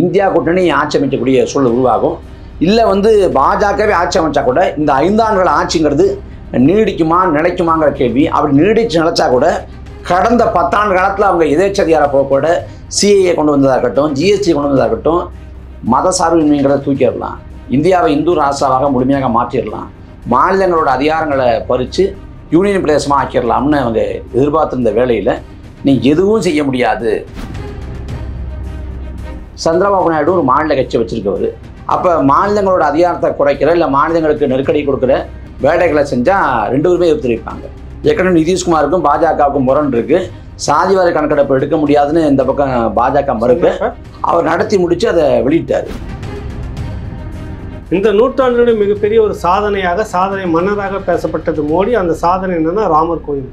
India கூட்டணி ஆட்சி அமைக்கக்கூடிய சூழல் உருவாகும். இல்லை வந்து பாஜகவே ஆட்சி அமைச்சா கூட இந்த ஐந்தாண்டுகள் ஆட்சிங்கிறது நீடிக்குமா நிலைக்குமாங்கிற கேள்வி. அப்படி நீடிச்சு நினைச்சா கூட கடந்த பத்தாண்டு காலத்தில் அவங்க எதேச்சதிகார போக்கோட சிஏஏ கொண்டு வந்ததாக இருக்கட்டும் ஜிஎஸ்டி கொண்டு வந்ததாக இருக்கட்டும் மத சார்பின்மைங்கிறத தூக்கிடலாம். இந்தியாவை இந்து ராசாவாக முழுமையாக மாற்றிடலாம். மாநிலங்களோட அதிகாரங்களை பறித்து யூனியன் பிரதேசமாக ஆக்கிடலாம்னு அவங்க எதிர்பார்த்துருந்த வேலையில் நீ எதுவும் செய்ய முடியாது. சந்திரபாபு நாயுடு ஒரு மாநில கட்சி வச்சிருக்கவர். அப்போ மாநிலங்களோட அதிகாரத்தை குறைக்கிற இல்லை மாநிலங்களுக்கு நெருக்கடி கொடுக்குற வேலைகளை செஞ்சால் ரெண்டு பேருமே எதிர்த்து தெரிவிப்பாங்க ஏற்கனவே நிதிஷ்குமாருக்கும் பாஜகவுக்கும் முரண் இருக்கு. சாதிவாரி கணக்கெடுப்பு எடுக்க முடியாதுன்னு இந்த பக்கம் பாஜக மறுப்பு. அவர் நடத்தி முடிச்சு அதை வெளியிட்டார். இந்த நூற்றாண்டினுடைய மிகப்பெரிய ஒரு சாதனையாக சாதனை மன்னராக பேசப்பட்டது மோடி. அந்த சாதனை என்னன்னா ராமர் கோயில்.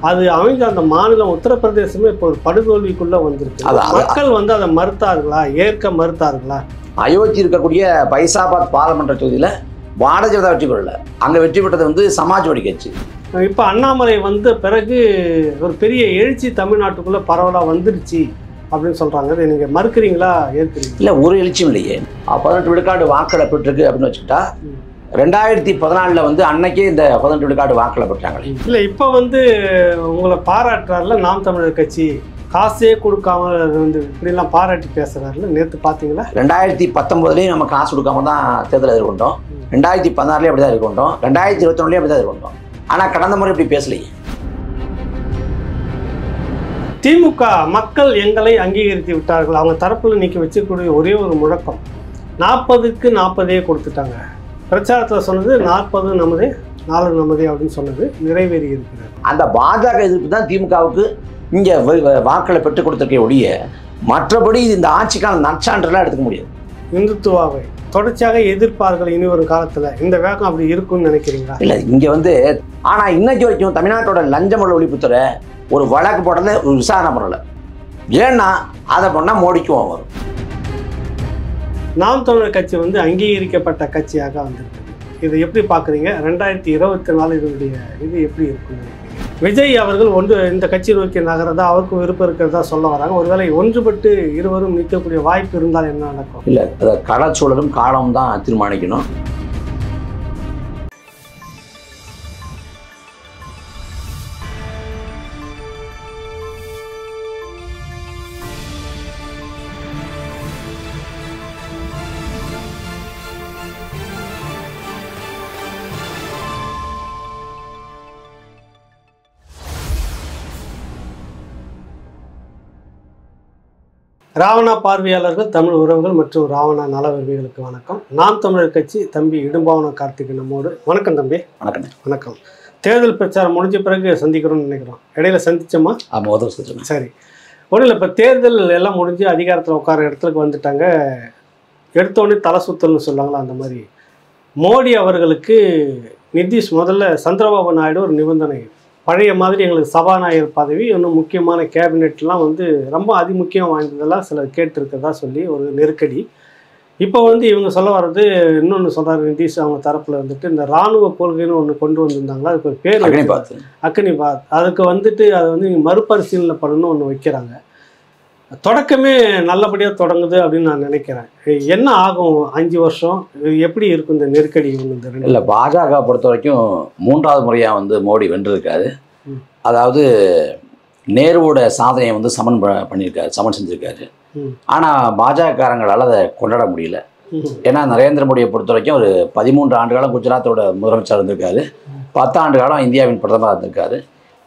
அது அமைந்த அந்த மாநிலம் உத்தரப்பிரதேசமே இப்போ ஒரு படுதோல்விக்குள்ள வந்திருக்கு. அது- அது- மக்கள் வந்து அதை மறுத்தார்களா? ஏற்க மறுத்தார்களா? அயோத்தி இருக்கக்கூடிய பைசாபாத் பாராளுமன்ற தொகுதியில் பாரதிய ஜனதா வெற்றி பெறல. அங்கே வெற்றி பெற்றது வந்து சமாஜ்வாடி கட்சி. இப்போ அண்ணாமலை வந்த பிறகு ஒரு பெரிய எழுச்சி தமிழ்நாட்டுக்குள்ள பரவலா வந்துருச்சு அப்படின்னு சொல்றாங்க. இதை நீங்க மறுக்கிறீங்களா? ஏற்கிறீங்களா? இல்லை ஒரு எழுச்சியும் இல்லையே. பதினெட்டு விழுக்காடு வாக்களை பெற்றிருக்கு அப்படின்னு வச்சுக்கிட்டா ரெண்டாயிரத்தி பதினாலில் வந்து அன்னைக்கே இந்த பதினெட்டு விழுக்காடு வாக்களை பெற்றாங்களே இல்லை இப்போ வந்து உங்களை பாராட்டுறாருல நாம் தமிழர் கட்சி. காசே கொடுக்காம வந்து இப்படிலாம் பாராட்டி பேசுறாருல நேற்று பார்த்தீங்களா ரெண்டாயிரத்தி பத்தொம்போதுலேயும் நம்ம காசு கொடுக்காம தான் தேர்தல் எதிர்கொண்டோம். ரெண்டாயிரத்தி பதினாறுலேயும் அப்படி தான் எதிர்கொண்டோம். ரெண்டாயிரத்தி இருபத்தொன்னுலேயும் அப்படி தான் எதிர்கொண்டோம். ஆனால் கடந்த முறை இப்படி பேசலையே. திமுக மக்கள் எங்களை அங்கீகரித்து விட்டார்கள். அவங்க தரப்புல நீக்கி வச்சிருக்கக்கூடிய ஒரே ஒரு முழக்கம் நாற்பதுக்கு நாற்பதே கொடுத்துட்டாங்க. பிரச்சாரத்தில் சொன்னது நாற்பது நமதே நாலு நமதே அப்படின்னு சொன்னது நிறைவேறி இருக்கிறது. அந்த பாஜக எதிர்ப்பு தான் திமுகவுக்கு இங்கே வாக்களை பெற்றுக் கொடுத்துருக்க ஒழிய மற்றபடி இந்த ஆட்சிக்கான நற்சான்றெல்லாம் எடுத்துக்க முடியாது. இந்துத்துவாவை தொடர்ச்சியாக எதிர்ப்பார்கள் இனி வரும் காலத்தில். இந்த வேகம் அப்படி இருக்கும்னு நினைக்கிறீங்களா? இல்லை இங்கே வந்து ஆனால் இன்னைக்கு வரைக்கும் தமிழ்நாட்டோட லஞ்சமொழி ஒழிப்புத்துறை ஒரு வழக்கு போடல ஒரு விசாரணை பண்ணல. ஏன்னா அதை பண்ணால் மோடிக்கும் வரும் நாம் தமிழர் கட்சி வந்து அங்கீகரிக்கப்பட்ட கட்சியாக வந்திருக்கு. இதை எப்படி பார்க்குறீங்க? ரெண்டாயிரத்தி இருபத்தி நாலு இதனுடைய இது எப்படி இருக்கும்? விஜய் அவர்கள் ஒன்று இந்த கட்சி நோக்கி நகரதா அவருக்கும் விருப்பம் இருக்கிறதா சொல்ல வராங்க. ஒருவேளை ஒன்றுபட்டு இருவரும் நிற்கக்கூடிய வாய்ப்பு இருந்தால் என்ன நடக்கும்? இல்லை அதை களச்சூழலும் தான் தீர்மானிக்கணும். ராவணா பார்வையாளர்கள் தமிழ் உறவுகள் மற்றும் ராவணா நல விரும்பிகளுக்கு வணக்கம். நாம் தமிழர் கட்சி தம்பி இடும்பாவன கார்த்திக் நம்மோடு. வணக்கம் தம்பி. வணக்கம். வணக்கம். தேர்தல் பிரச்சாரம் முடிஞ்ச பிறகு சந்திக்கிறோம்னு நினைக்கிறோம். இடையில சந்திச்சோமா? ஆமாம் உதவி சொல்லுங்கள் சரி. ஒன்றும் இல்லை இப்போ தேர்தல் எல்லாம் முடிஞ்சு அதிகாரத்தில் உட்கார இடத்துக்கு வந்துட்டாங்க. எடுத்தோடனே தலை சுத்தல்னு சொல்லுவாங்களா அந்த மாதிரி. மோடி அவர்களுக்கு நிதிஷ் முதல்ல சந்திரபாபு நாயுடு ஒரு நிபந்தனை பழைய மாதிரி எங்களுக்கு சபாநாயகர் பதவி இன்னும் முக்கியமான கேபினெட்லாம் வந்து ரொம்ப அதிமுக்கியம் வாய்ந்ததெல்லாம் சிலர் கேட்டிருக்கிறதா சொல்லி ஒரு நெருக்கடி. இப்போ வந்து இவங்க சொல்ல வர்றது இன்னொன்று சொல்கிறாரு நிதிஷ் அவங்க தரப்பில் வந்துட்டு இந்த இராணுவ கொள்கைன்னு ஒன்று கொண்டு வந்திருந்தாங்களா அதுக்கு ஒரு பேர் அக்னி பார்த்து அக்னிபாத். அதுக்கு வந்துட்டு அதை வந்து மறுபரிசீலனை பண்ணணும்னு ஒன்று வைக்கிறாங்க. தொடக்கமே நல்லபடியாக தொடங்குது அப்படின்னு நான் நினைக்கிறேன். என்ன ஆகும்? அஞ்சு வருஷம் எப்படி இருக்கும் இந்த நெருக்கடி இல்லை பாஜக பொறுத்த வரைக்கும் மூன்றாவது முறையாக வந்து மோடி வென்றிருக்காரு. அதாவது நேருவோட சாதனையை வந்து சமன் ப- பண்ணியிருக்காரு சமன் செஞ்சிருக்காரு. ஆனால் பாஜகக்காரங்களால் அதை கொண்டாட முடியல. ஏன்னா நரேந்திர மோடியை பொறுத்த வரைக்கும் ஒரு பதிமூன்று ஆண்டு காலம் குஜராத்தோட முதலமைச்சர் இருந்திருக்காரு. பத்தாண்டு காலம் இந்தியாவின் பிரதமராக இருந்திருக்காரு.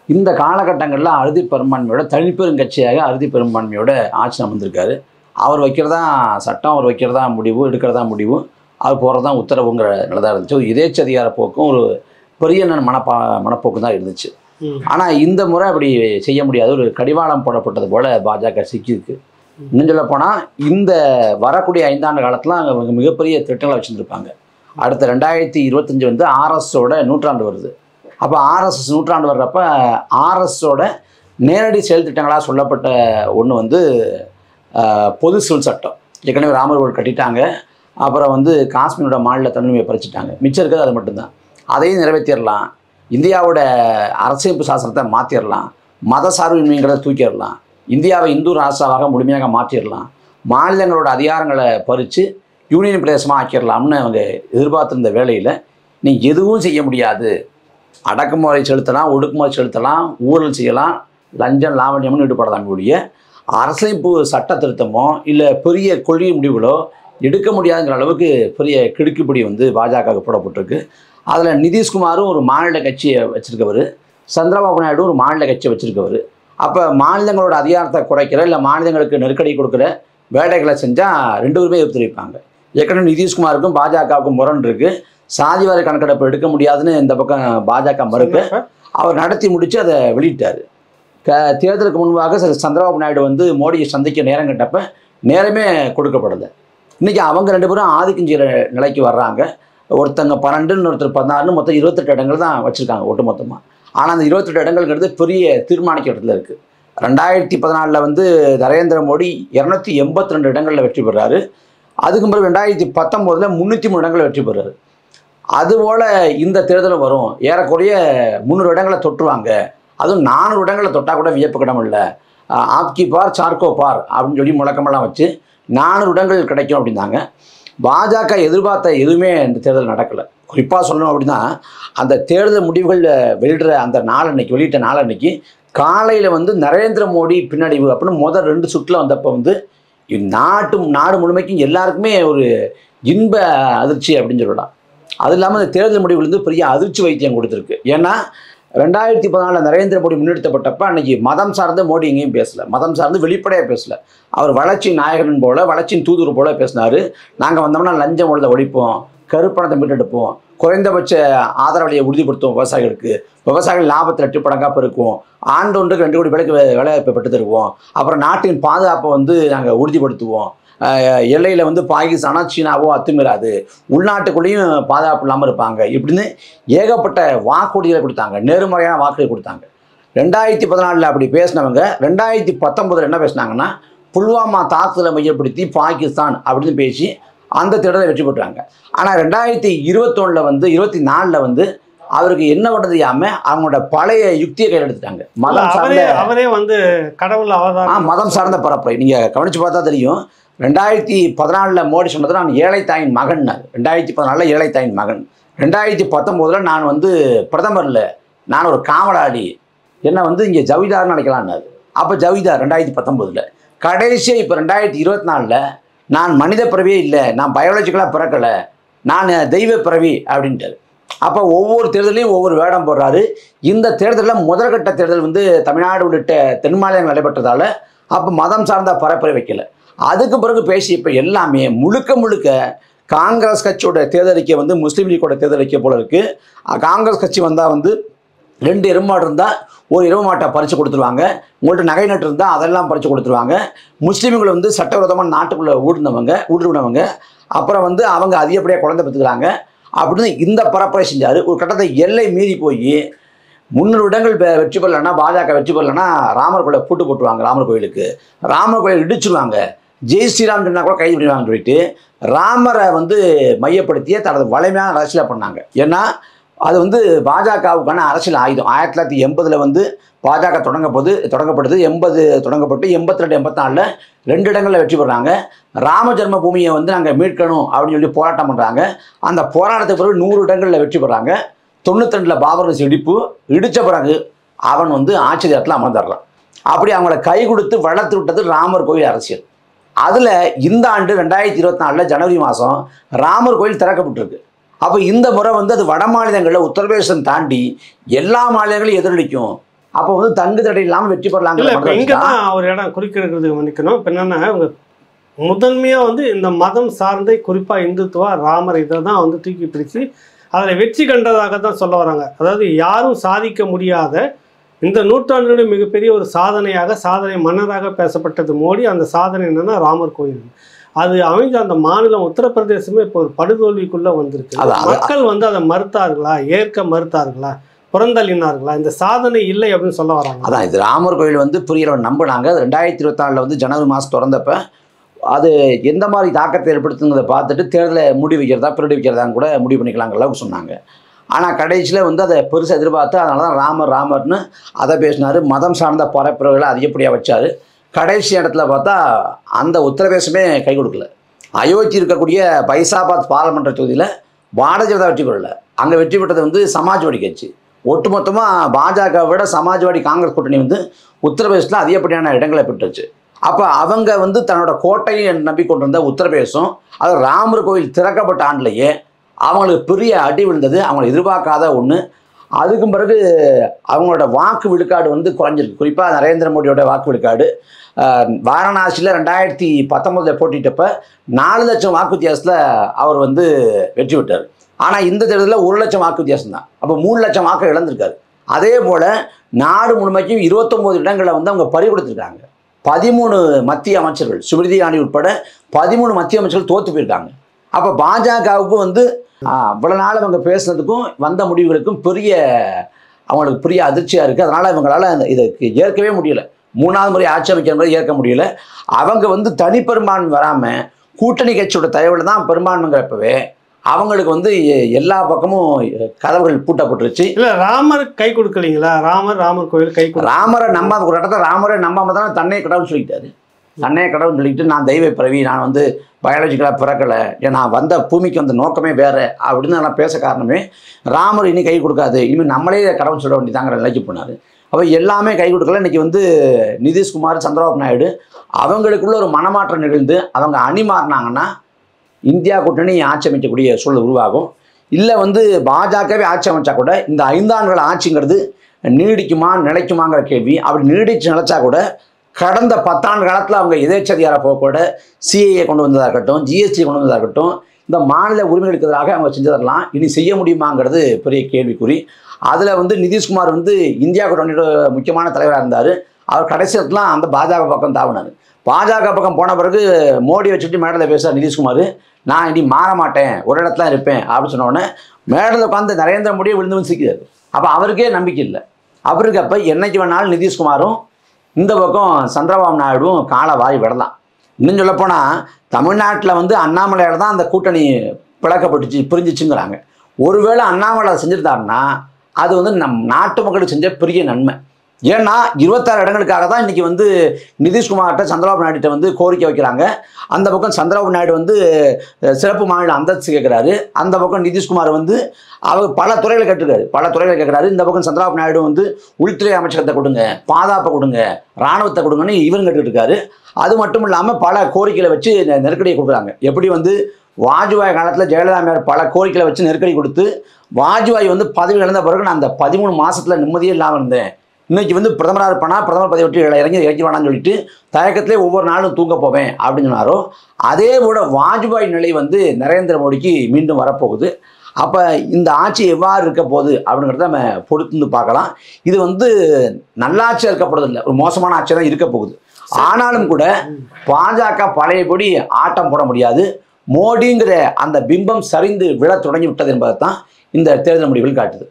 இந்த காலகட்டங்களில் அறுதி பெரும்பான்மையோட தனிப்பெருங்கட்சியாக அறுதி பெரும்பான்மையோட ஆட்சி அமர்ந்திருக்காரு. அவர் வைக்கிறதா சட்டம் அவர் வைக்கிறதா முடிவு எடுக்கிறதா முடிவு அது போகிறது தான் உத்தரவுங்கிற நிலதான் இருந்துச்சு. ஒரு எதேச்சதிகார போக்கும் ஒரு பெரிய மனப்பா மனப்போக்கு தான் இருந்துச்சு. ஆனால் இந்த முறை அப்படி செய்ய முடியாது. ஒரு கடிவாளம் போடப்பட்டது போல பாஜக சிக்கியிருக்கு. இன்னும் சொல்ல போனால் இந்த வரக்கூடிய ஐந்தாண்டு காலத்தில் அவங்க மிகப்பெரிய திட்டங்களை வச்சுருந்துருப்பாங்க. அடுத்த ரெண்டாயிரத்தி இருபத்தஞ்சு வந்து ஆர்எஸோட நூற்றாண்டு வருது. அப்போ ஆர்எஸ்எஸ் நூற்றாண்டு வர்றப்ப ஆர்எஸோட நேரடி செயல் திட்டங்களாக சொல்லப்பட்ட ஒன்று வந்து பொது சிவில் சட்டம். ஏற்கனவே ராமர் கோவில் கட்டிட்டாங்க. அப்புறம் வந்து காஷ்மீரோட மாநில தன்மையை பறிச்சிட்டாங்க. மிச்சம் இருக்கிறது அது மட்டும்தான். அதையும் நிறைவேற்றிடலாம். இந்தியாவோட அரசியலமைப்பு சாசனத்தை மாற்றிடலாம் மத சார்பின்மைங்கிறத தூக்கிடலாம். இந்தியாவை இந்து ராசாவாக முழுமையாக மாற்றிடலாம். மாநிலங்களோட அதிகாரங்களை பறித்து யூனியன் பிரதேசமாக ஆக்கிடலாம்னு அவங்க எதிர்பார்த்துருந்த வேலையில் நீ எதுவும் செய்ய முடியாது. அடக்குமுறை செலுத்தலாம் ஒடுக்குமுறை செலுத்தலாம் ஊழல் செய்யலாம் லஞ்சம் லாவண்யம்னு ஈடுபடலாம் கூடிய அரசமைப்பு சட்ட திருத்தமோ இல்லை பெரிய கொள்கை முடிவுகளோ எடுக்க முடியாதுங்கிற அளவுக்கு பெரிய கிடுக்குப்பிடி வந்து பாஜகவுக்கு போடப்பட்டிருக்கு. அதில் நிதிஷ்குமாரும் ஒரு மாநில கட்சியை வச்சுருக்கவர் சந்திரபாபு நாயுடு ஒரு மாநில கட்சியை வச்சுருக்கவர். அப்போ மாநிலங்களோட அதிகாரத்தை குறைக்கிற இல்லை மாநிலங்களுக்கு நெருக்கடி கொடுக்குற வேலைகளை செஞ்சால் ரெண்டு பேருமே எதிர்த்து தெரிவிப்பாங்க ஏற்கனவே நிதிஷ்குமாருக்கும் பாஜகவுக்கும் முரண் இருக்குது சாதிவாரி கணக்கெடுப்பு எடுக்க முடியாதுன்னு இந்த பக்கம் பாஜக மறுக்க அவர் நடத்தி முடித்து அதை வெளியிட்டார். க தேர்தலுக்கு முன்பாக சந்திரபாபு நாயுடு வந்து மோடியை சந்திக்க நேரம் கட்டப்ப நேரமே கொடுக்கப்படலை. இன்றைக்கி அவங்க ரெண்டு பேரும் ஆதிக்கம் செய்கிற நிலைக்கு வர்றாங்க. ஒருத்தங்க பன்னெண்டுன்னு ஒருத்தர் பதினாறுன்னு மொத்தம் இருபத்தெட்டு இடங்கள் தான் வச்சுருக்காங்க ஒட்டு மொத்தமாக ஆனால் அந்த இருபத்தெட்டு இடங்கள்ங்கிறது பெரிய தீர்மானிக்க இடத்துல இருக்குது ரெண்டாயிரத்தி பதினாலில் வந்து நரேந்திர மோடி இரநூத்தி எண்பத்தி ரெண்டு இடங்களில் வெற்றி பெறாரு. அதுக்கு பிறகு ரெண்டாயிரத்தி பத்தொம்போதில் முந்நூற்றி மூணு இடங்களில் வெற்றி பெறாரு. அதுபோல் இந்த தேர்தலும் வரும். ஏறக்குறைய முந்நூறு இடங்களை தொட்டுருவாங்க. அதுவும் நானூறு இடங்களை தொட்டால் கூட வியப்புக்கிடம் இல்லை ஆப்கி பார் சார்கோ பார் அப்படின்னு சொல்லி முழக்கமெல்லாம் வச்சு நானூறு இடங்கள் கிடைக்கும் அப்படின்னாங்க. பாஜக எதிர்பார்த்த எதுவுமே இந்த தேர்தல் நடக்கலை. குறிப்பாக சொல்லணும் அப்படின்னா அந்த தேர்தல் முடிவுகள் வெளியிடுற அந்த நாளன்னைக்கு வெளியிட்ட நாளன்னைக்கு காலையில் வந்து நரேந்திர மோடி பின்னடைவு அப்படின்னு முதல் ரெண்டு சுற்றில் வந்தப்போ வந்து நாட்டு நாடு முழுமைக்கும் எல்லாருக்குமே ஒரு இன்ப அதிர்ச்சி அப்படின்னு சொல்லலாம். அது இல்லாமல் இந்த தேர்தல் முடிவுலேருந்து பெரிய அதிர்ச்சி வைத்தியம் கொடுத்துருக்கு. ஏன்னா ரெண்டாயிரத்தி பதினாலில் நரேந்திர மோடி முன்னெடுத்தப்பட்டப்ப அன்றைக்கி மதம் சார்ந்து மோடி எங்கேயும் பேசலை. மதம் சார்ந்து வெளிப்படையாக பேசலை. அவர் வளர்ச்சி நாயகன் போல் வளர்ச்சியின் தூதுவர் போல பேசினார். நாங்கள் வந்தோம்னா லஞ்சம் ஒழுத ஒழிப்போம் கருப்பணத்தை மீட்டெடுப்போம் குறைந்தபட்ச ஆதரவலையை உறுதிப்படுத்துவோம் விவசாயிகளுக்கு. விவசாயிகள் லாபத்தில் எட்டு படங்காக ஆண்டு ஒன்றுக்கு ரெண்டு கோடி பேருக்கு வேலைவாய்ப்பை பெற்று தருவோம். அப்புறம் நாட்டின் பாதுகாப்பை வந்து நாங்கள் உறுதிப்படுத்துவோம். எல்லையில் வந்து பாகிஸ்தானோ சீனாவோ அத்துமீறாது. உள்நாட்டுக்குள்ளேயும் பாதுகாப்பு இல்லாமல் இருப்பாங்க. இப்படின்னு ஏகப்பட்ட வாக்குறுதிகளை கொடுத்தாங்க. நேர்மறையான வாக்குறுதி கொடுத்தாங்க. ரெண்டாயிரத்தி பதினாலில் அப்படி பேசினவங்க ரெண்டாயிரத்தி பத்தொன்பதில் என்ன பேசினாங்கன்னா புல்வாமா தாக்குதலை மையப்படுத்தி பாகிஸ்தான் அப்படின்னு பேசி அந்த தேர்தலை வெற்றி பெற்றாங்க. ஆனால் ரெண்டாயிரத்தி இருபத்தொன்னில் வந்து இருபத்தி நாலில் வந்து அவருக்கு என்ன பண்ணுறது தெரியாமல் அவங்களோட பழைய யுக்தியை கையில் எடுத்துட்டாங்க. மதம் சார்ந்த அவரே வந்து கடவுள் ஆ அவதாரம் மதம் சார்ந்த பரப்புரை. நீங்கள் கவனிச்சு பார்த்தா தெரியும். ரெண்டாயிரத்தி பதினாலில் மோடி சொன்னது நான் ஏழை தாயின் மகன் ரெண்டாயிரத்தி பதினாலில் ஏழை தாயின் மகன். ரெண்டாயிரத்தி பத்தொம்போதில் நான் வந்து பிரதமரில் நான் ஒரு காமலாடி என்னை வந்து இங்கே ஜவிதார்னு நினைக்கலான்னாரு அப்போ ஜவிதார் ரெண்டாயிரத்தி பத்தொம்போதில் கடைசியாக இப்போ ரெண்டாயிரத்தி இருபத்தி நாலில் நான் மனித பிறவியே இல்லை நான் பயாலஜிக்கலாக பிறக்கலை நான் தெய்வ பிறவி அப்படின்ட்டு அப்போ ஒவ்வொரு தேர்தலையும் ஒவ்வொரு வேடம் போடுறாரு. இந்த தேர்தலில் முதற்கட்ட தேர்தல் வந்து தமிழ்நாடு உள்ளிட்ட தென் மாநிலங்கள் நடைபெற்றதால் அப்போ மதம் சார்ந்த பரப்புரை வைக்கல. அதுக்கு பிறகு பேசி இப்போ எல்லாமே முழுக்க முழுக்க காங்கிரஸ் கட்சியோட தேர்தலிக்கை வந்து முஸ்லீம் லீக்கோட தேர்தலிக்கை போல இருக்குது காங்கிரஸ் கட்சி வந்தால் வந்து ரெண்டு எருமாடு இருந்தால் ஒரு எரும மாட்டை பறித்து கொடுத்துருவாங்க. உங்கள்கிட்ட நகை நட்டு இருந்தால் அதெல்லாம் பறித்து கொடுத்துருவாங்க. முஸ்லீம்கள் வந்து சட்டவிரோதமாக நாட்டுக்குள்ளே ஊடுனவங்க ஊடுருவினவங்க. அப்புறம் வந்து அவங்க அதிகப்படியாக குழந்தை பெற்றுக்கிறாங்க அப்படின்னு இந்த பரப்புரை செஞ்சார். ஒரு கட்டத்தை எல்லை மீறி போய் முந்நூறு இடங்கள் வெற்றி பெறலைன்னா பாஜக வெற்றி பெறலைன்னா ராமர் கோயிலை பூட்டு போட்டுருவாங்க ராமர் கோயிலுக்கு. ராமர் கோயில் இடிச்சிருவாங்க. ஜெய் ஸ்ரீராம் சொன்னா கூட கைது பண்ணிடுவாங்கன்னு சொல்லிட்டு ராமரை வந்து மையப்படுத்தியே தனது வலிமையான அரசியலாக பண்ணாங்க. ஏன்னா அது வந்து பாஜகவுக்கான அரசியல் ஆயுதம். ஆயிரத்தி தொள்ளாயிரத்தி எண்பதில் வந்து பாஜக தொடங்கப்போது தொடங்கப்பட்டது எண்பது தொடங்கப்பட்டு எண்பத்தி ரெண்டு எண்பத்தி நாலில் ரெண்டு இடங்களில் வெற்றி பெறாங்க. ராம ஜென்ம பூமியை வந்து நாங்கள் மீட்கணும் அப்படின்னு சொல்லி போராட்டம் பண்ணுறாங்க அந்த போராட்டத்துக்கு பிறகு நூறு இடங்களில் வெற்றி பெறாங்க. தொண்ணூத்தி ரெண்டில் பாபர் இடிப்பு இடித்த பிறகு அவன் வந்து ஆச்சரியத்தில் அமர்ந்துடுறான். அப்படி அவங்கள கை கொடுத்து வளர்த்து விட்டது ராமர் கோயில் அரசியல். அதில் இந்த ஆண்டு ரெண்டாயிரத்தி இருபத்தி நாலில் ஜனவரி மாதம் ராமர் கோயில் திறக்கப்பட்டிருக்கு. அப்போ இந்த முறை வந்து அது வட மாநிலங்களில் உத்தரப்பிரதேசம் தாண்டி எல்லா மாநிலங்களையும் எதிரொலிக்கும். அப்போ வந்து தங்கு தடை இல்லாமல் வெற்றி பெறலாங்கிற இங்க தான் ஒரு இடம் குறிக்கிறதுக்கு மன்னிக்கணும். இப்ப என்னன்னா இவங்க முதன்மையா வந்து இந்த மதம் சார்ந்த குறிப்பா இந்துத்துவா ராமர் இதை தான் வந்து தூக்கி பிடிச்சு அதில் வெற்றி கண்டதாக தான் சொல்ல வராங்க. அதாவது யாரும் சாதிக்க முடியாத இந்த நூற்றாண்டினுடைய மிகப்பெரிய ஒரு சாதனையாக சாதனை மன்னராக பேசப்பட்டது மோடி. அந்த சாதனை என்னன்னா ராமர் கோயில். அது அமைஞ்ச அந்த மாநிலம் உத்தரப்பிரதேசமே இப்போ ஒரு படுதோல்விக்குள்ள வந்திருக்கு. மக்கள் வந்து அதை மறுத்தார்களா? ஏற்க மறுத்தார்களா? புறந்தள்ளினார்களா? இந்த சாதனை இல்லை அப்படின்னு சொல்ல வராங்க. அதான் இது ராமர் கோயில் வந்து புரியலவன் நம்பினாங்க. ரெண்டாயிரத்தி இருபத்தி நாலில் வந்து ஜனவரி மாதம் திறந்தப்ப அது எந்த மாதிரி தாக்கத்தை ஏற்படுத்துங்கிறத பார்த்துட்டு தேர்தலை முடி வைக்கிறதா பிரடி வைக்கிறதான்னு கூட முடிவு பண்ணிக்கலாங்கிற அளவுக்கு சொன்னாங்க. ஆனால் கடைசியில் வந்து அதை பெருசாக எதிர்பார்த்து அதனால தான் ராமர் ராமர்னு அதை பேசினார். மதம் சார்ந்த பரப்புரைகளை அதிகப்படியாக வச்சார். கடைசி இடத்துல பார்த்தா அந்த உத்தரப்பிரதேசமே கை கொடுக்கல. அயோத்தி இருக்கக்கூடிய பைசாபாத் பாராளுமன்ற தொகுதியில் பாரதிய ஜனதா வெற்றி பெறல. அங்கே வெற்றி பெற்றது வந்து சமாஜ்வாடி கட்சி. ஒட்டுமொத்தமாக பாஜகவை விட சமாஜ்வாடி காங்கிரஸ் கூட்டணி வந்து உத்தரப்பிரதேசத்தில் அதிகப்படியான இடங்களை பெற்றுச்சு. அப்போ அவங்க வந்து தன்னோட கோட்டையை நம்பி வந்த உத்தரப்பிரதேசம் அது ராமர் கோயில் திறக்கப்பட்ட ஆண்டுலேயே அவங்களுக்கு பெரிய அடி விழுந்தது அவங்க எதிர்பார்க்காத ஒன்று அதுக்கும் பிறகு அவங்களோட வாக்கு விழுக்காடு வந்து குறைஞ்சிருக்கு. குறிப்பாக நரேந்திர மோடியோட வாக்கு விழுக்காடு. வாரணாசியில் ரெண்டாயிரத்தி பத்தொம்போதில் போட்டிட்டப்ப நாலு லட்சம் வாக்கு வித்தியாசத்தில் அவர் வந்து வெற்றி விட்டார் ஆனால் இந்த தேர்தலில் ஒரு லட்சம் வாக்கு வித்தியாசம் தான். அப்போ மூணு லட்சம் வாக்கு இழந்திருக்காரு. அதே போல் நாடு முழுமைக்கும் இருபத்தொம்போது இடங்களை வந்து அவங்க பறி கொடுத்துருக்காங்க பதிமூணு மத்திய அமைச்சர்கள் சுமிருதி இராணி உட்பட பதிமூணு மத்திய அமைச்சர்கள் தோற்று போயிருக்காங்க. அப்போ பாஜகவுக்கு வந்து இவ்வளோ நாள் அவங்க பேசுனதுக்கும் வந்த முடிவுகளுக்கும் பெரிய அவங்களுக்கு பெரிய அதிர்ச்சியாக இருக்குது அதனால் இவங்களால் அந்த இதுக்கு ஏற்கவே முடியல. மூணாவது முறை ஆட்சி அமைக்கிற முறை ஏற்க முடியல. அவங்க வந்து தனிப்பெரும்பான்மை வராமல் கூட்டணி கட்சியோட தயவில் தான் பெரும்பான்மைங்கிறப்பவே அவங்களுக்கு வந்து எல்லா பக்கமும் கதவுகள் பூட்டப்பட்டுருச்சு. இல்ல ராமர் கை கொடுக்கலீங்களா? ராமர் ராமர் கோயில் கை ராமரை நம்பாத ஒரு இடத்துல ராமரை நம்பாம தானே தன்னை கடவுள் சொல்லிட்டாரு. தன்னை கடவுள் சொல்லிட்டு நான் தெய்வ பிறவி நான் வந்து பயாலஜிக்கலாக பிறக்கலை. ஏன் நான் வந்த பூமிக்கு வந்த நோக்கமே வேற அப்படின்னு நான் பேச காரணமே ராமர் இனி கை கொடுக்காது. இனிமேல் நம்மளே கடவுள் சொல்ல வேண்டியதாங்கிற நிலைக்கு போனார். அப்போ எல்லாமே கை கொடுக்கல. இன்னைக்கு வந்து நிதிஷ்குமார் சந்திரபாபு நாயுடு அவங்களுக்குள்ள ஒரு மனமாற்றம் நிகழ்ந்து அவங்க அணி மாறினாங்கன்னா இந்தியா கூட்டணி ஆட்சி அமைக்கக்கூடிய சூழல் உருவாகும். இல்லை வந்து பாஜகவே ஆட்சி அமைச்சா கூட இந்த ஐந்தாண்டுகள் ஆட்சிங்கிறது நீடிக்குமா நிலைக்குமாங்கிற கேள்வி. அப்படி நீடிச்சு நிலைச்சா கூட கடந்த பத்தாண்டு காலத்தில் அவங்க எதேச்சதிகார போக்கோட சிஏஏ கொண்டு வந்ததாக இருக்கட்டும் ஜிஎஸ்டி கொண்டு வந்ததாக இருக்கட்டும் இந்த மாநில உரிமைகளுக்கு எதிராக அவங்க செஞ்சதெல்லாம் இனி செய்ய முடியுமாங்கிறது பெரிய கேள்விக்குறி. அதில் வந்து நிதிஷ்குமார் வந்து இந்தியா கூட்டணியோட முக்கியமான தலைவராக இருந்தார். அவர் கடைசி இடத்துல அந்த பாஜக பக்கம் தாவினார். பாஜக பக்கம் போன பிறகு மோடி வச்சுட்டு மேடலில் பேசுகிறார் நிதிஷ்குமார். நான் இனி மாற மாட்டேன் ஒரு இடத்துல இருப்பேன் அப்படின்னு சொன்னோடனே மேடலில் உட்காந்து நரேந்திர மோடியை விழுந்து வந்து சிக்கிறார் அப்போ அவருக்கே நம்பிக்கை இல்லை. அவருக்கு அப்போ என்னைக்கு வேணாலும் நிதிஷ்குமாரும் இந்த பக்கம் சந்திரபாபு நாயுடும் காலை வாய் விடலாம். இன்னும் சொல்லப்போனால் தமிழ்நாட்டில் வந்து அண்ணாமலையால் தான் அந்த கூட்டணி பிளக்கப்பட்டுச்சு பிரிஞ்சிச்சுங்கிறாங்க. ஒருவேளை அண்ணாமலை செஞ்சுருந்தாருன்னா செஞ்சிருந்தாருன்னா அது வந்து நம் நாட்டு மக்களுக்கு செஞ்ச பெரிய நன்மை. ஏன்னா இருபத்தாறு இடங்களுக்காக தான் இன்றைக்கி வந்து நிதிஷ்குமார்கிட்ட சந்திரபாபு நாயுடுகிட்ட வந்து கோரிக்கை வைக்கிறாங்க. அந்த பக்கம் சந்திரபாபு நாயுடு வந்து சிறப்பு மாநில அந்தஸ்து கேட்குறாரு. அந்த பக்கம் நிதிஷ்குமார் வந்து அவர் பல துறைகளை கேட்டிருக்காரு பல துறைகளை கேட்குறாரு. இந்த பக்கம் சந்திரபாபு நாயுடு வந்து உள்துறை அமைச்சகத்தை கொடுங்க பாதுகாப்பை கொடுங்க இராணுவத்தை கொடுங்கன்னு இவரும் கேட்டுட்டு இருக்காரு. அது மட்டும் இல்லாமல் பல கோரிக்கைகளை வச்சு நெருக்கடியை கொடுக்குறாங்க. எப்படி வந்து வாஜ்பாய் காலத்தில் ஜெயலலிதா பல கோரிக்கைகளை வச்சு நெருக்கடி கொடுத்து வாஜ்பாய் வந்து பதவி இழந்த பிறகு நான் அந்த பதிமூணு மாதத்தில் நிம்மதியே இல்லாமல் இருந்தேன். இன்னைக்கு வந்து பிரதமராக இருப்பானா? பிரதமர் பதவி விட்டு இறங்கி இறக்கி வேணாம்னு சொல்லிட்டு தயக்கத்திலே ஒவ்வொரு நாளும் தூங்க போவேன் அப்படின்னு சொன்னாரோ? அதே போல வாஜ்பாய் நிலை வந்து நரேந்திர மோடிக்கு மீண்டும் வரப்போகுது. அப்போ இந்த ஆட்சி எவ்வாறு இருக்க போகுது அப்படிங்கிறத நம்ம பொறுத்து பார்க்கலாம். இது வந்து நல்லாட்சியாக இருக்க இல்லை ஒரு மோசமான ஆட்சியாக தான் இருக்க போகுது. ஆனாலும் கூட பாஜக பழையபடி ஆட்டம் போட முடியாது. மோடிங்கிற அந்த பிம்பம் சரிந்து விழத் தொடங்கி விட்டது என்பதை தான் இந்த தேர்தல் முடிவுகள் காட்டுது.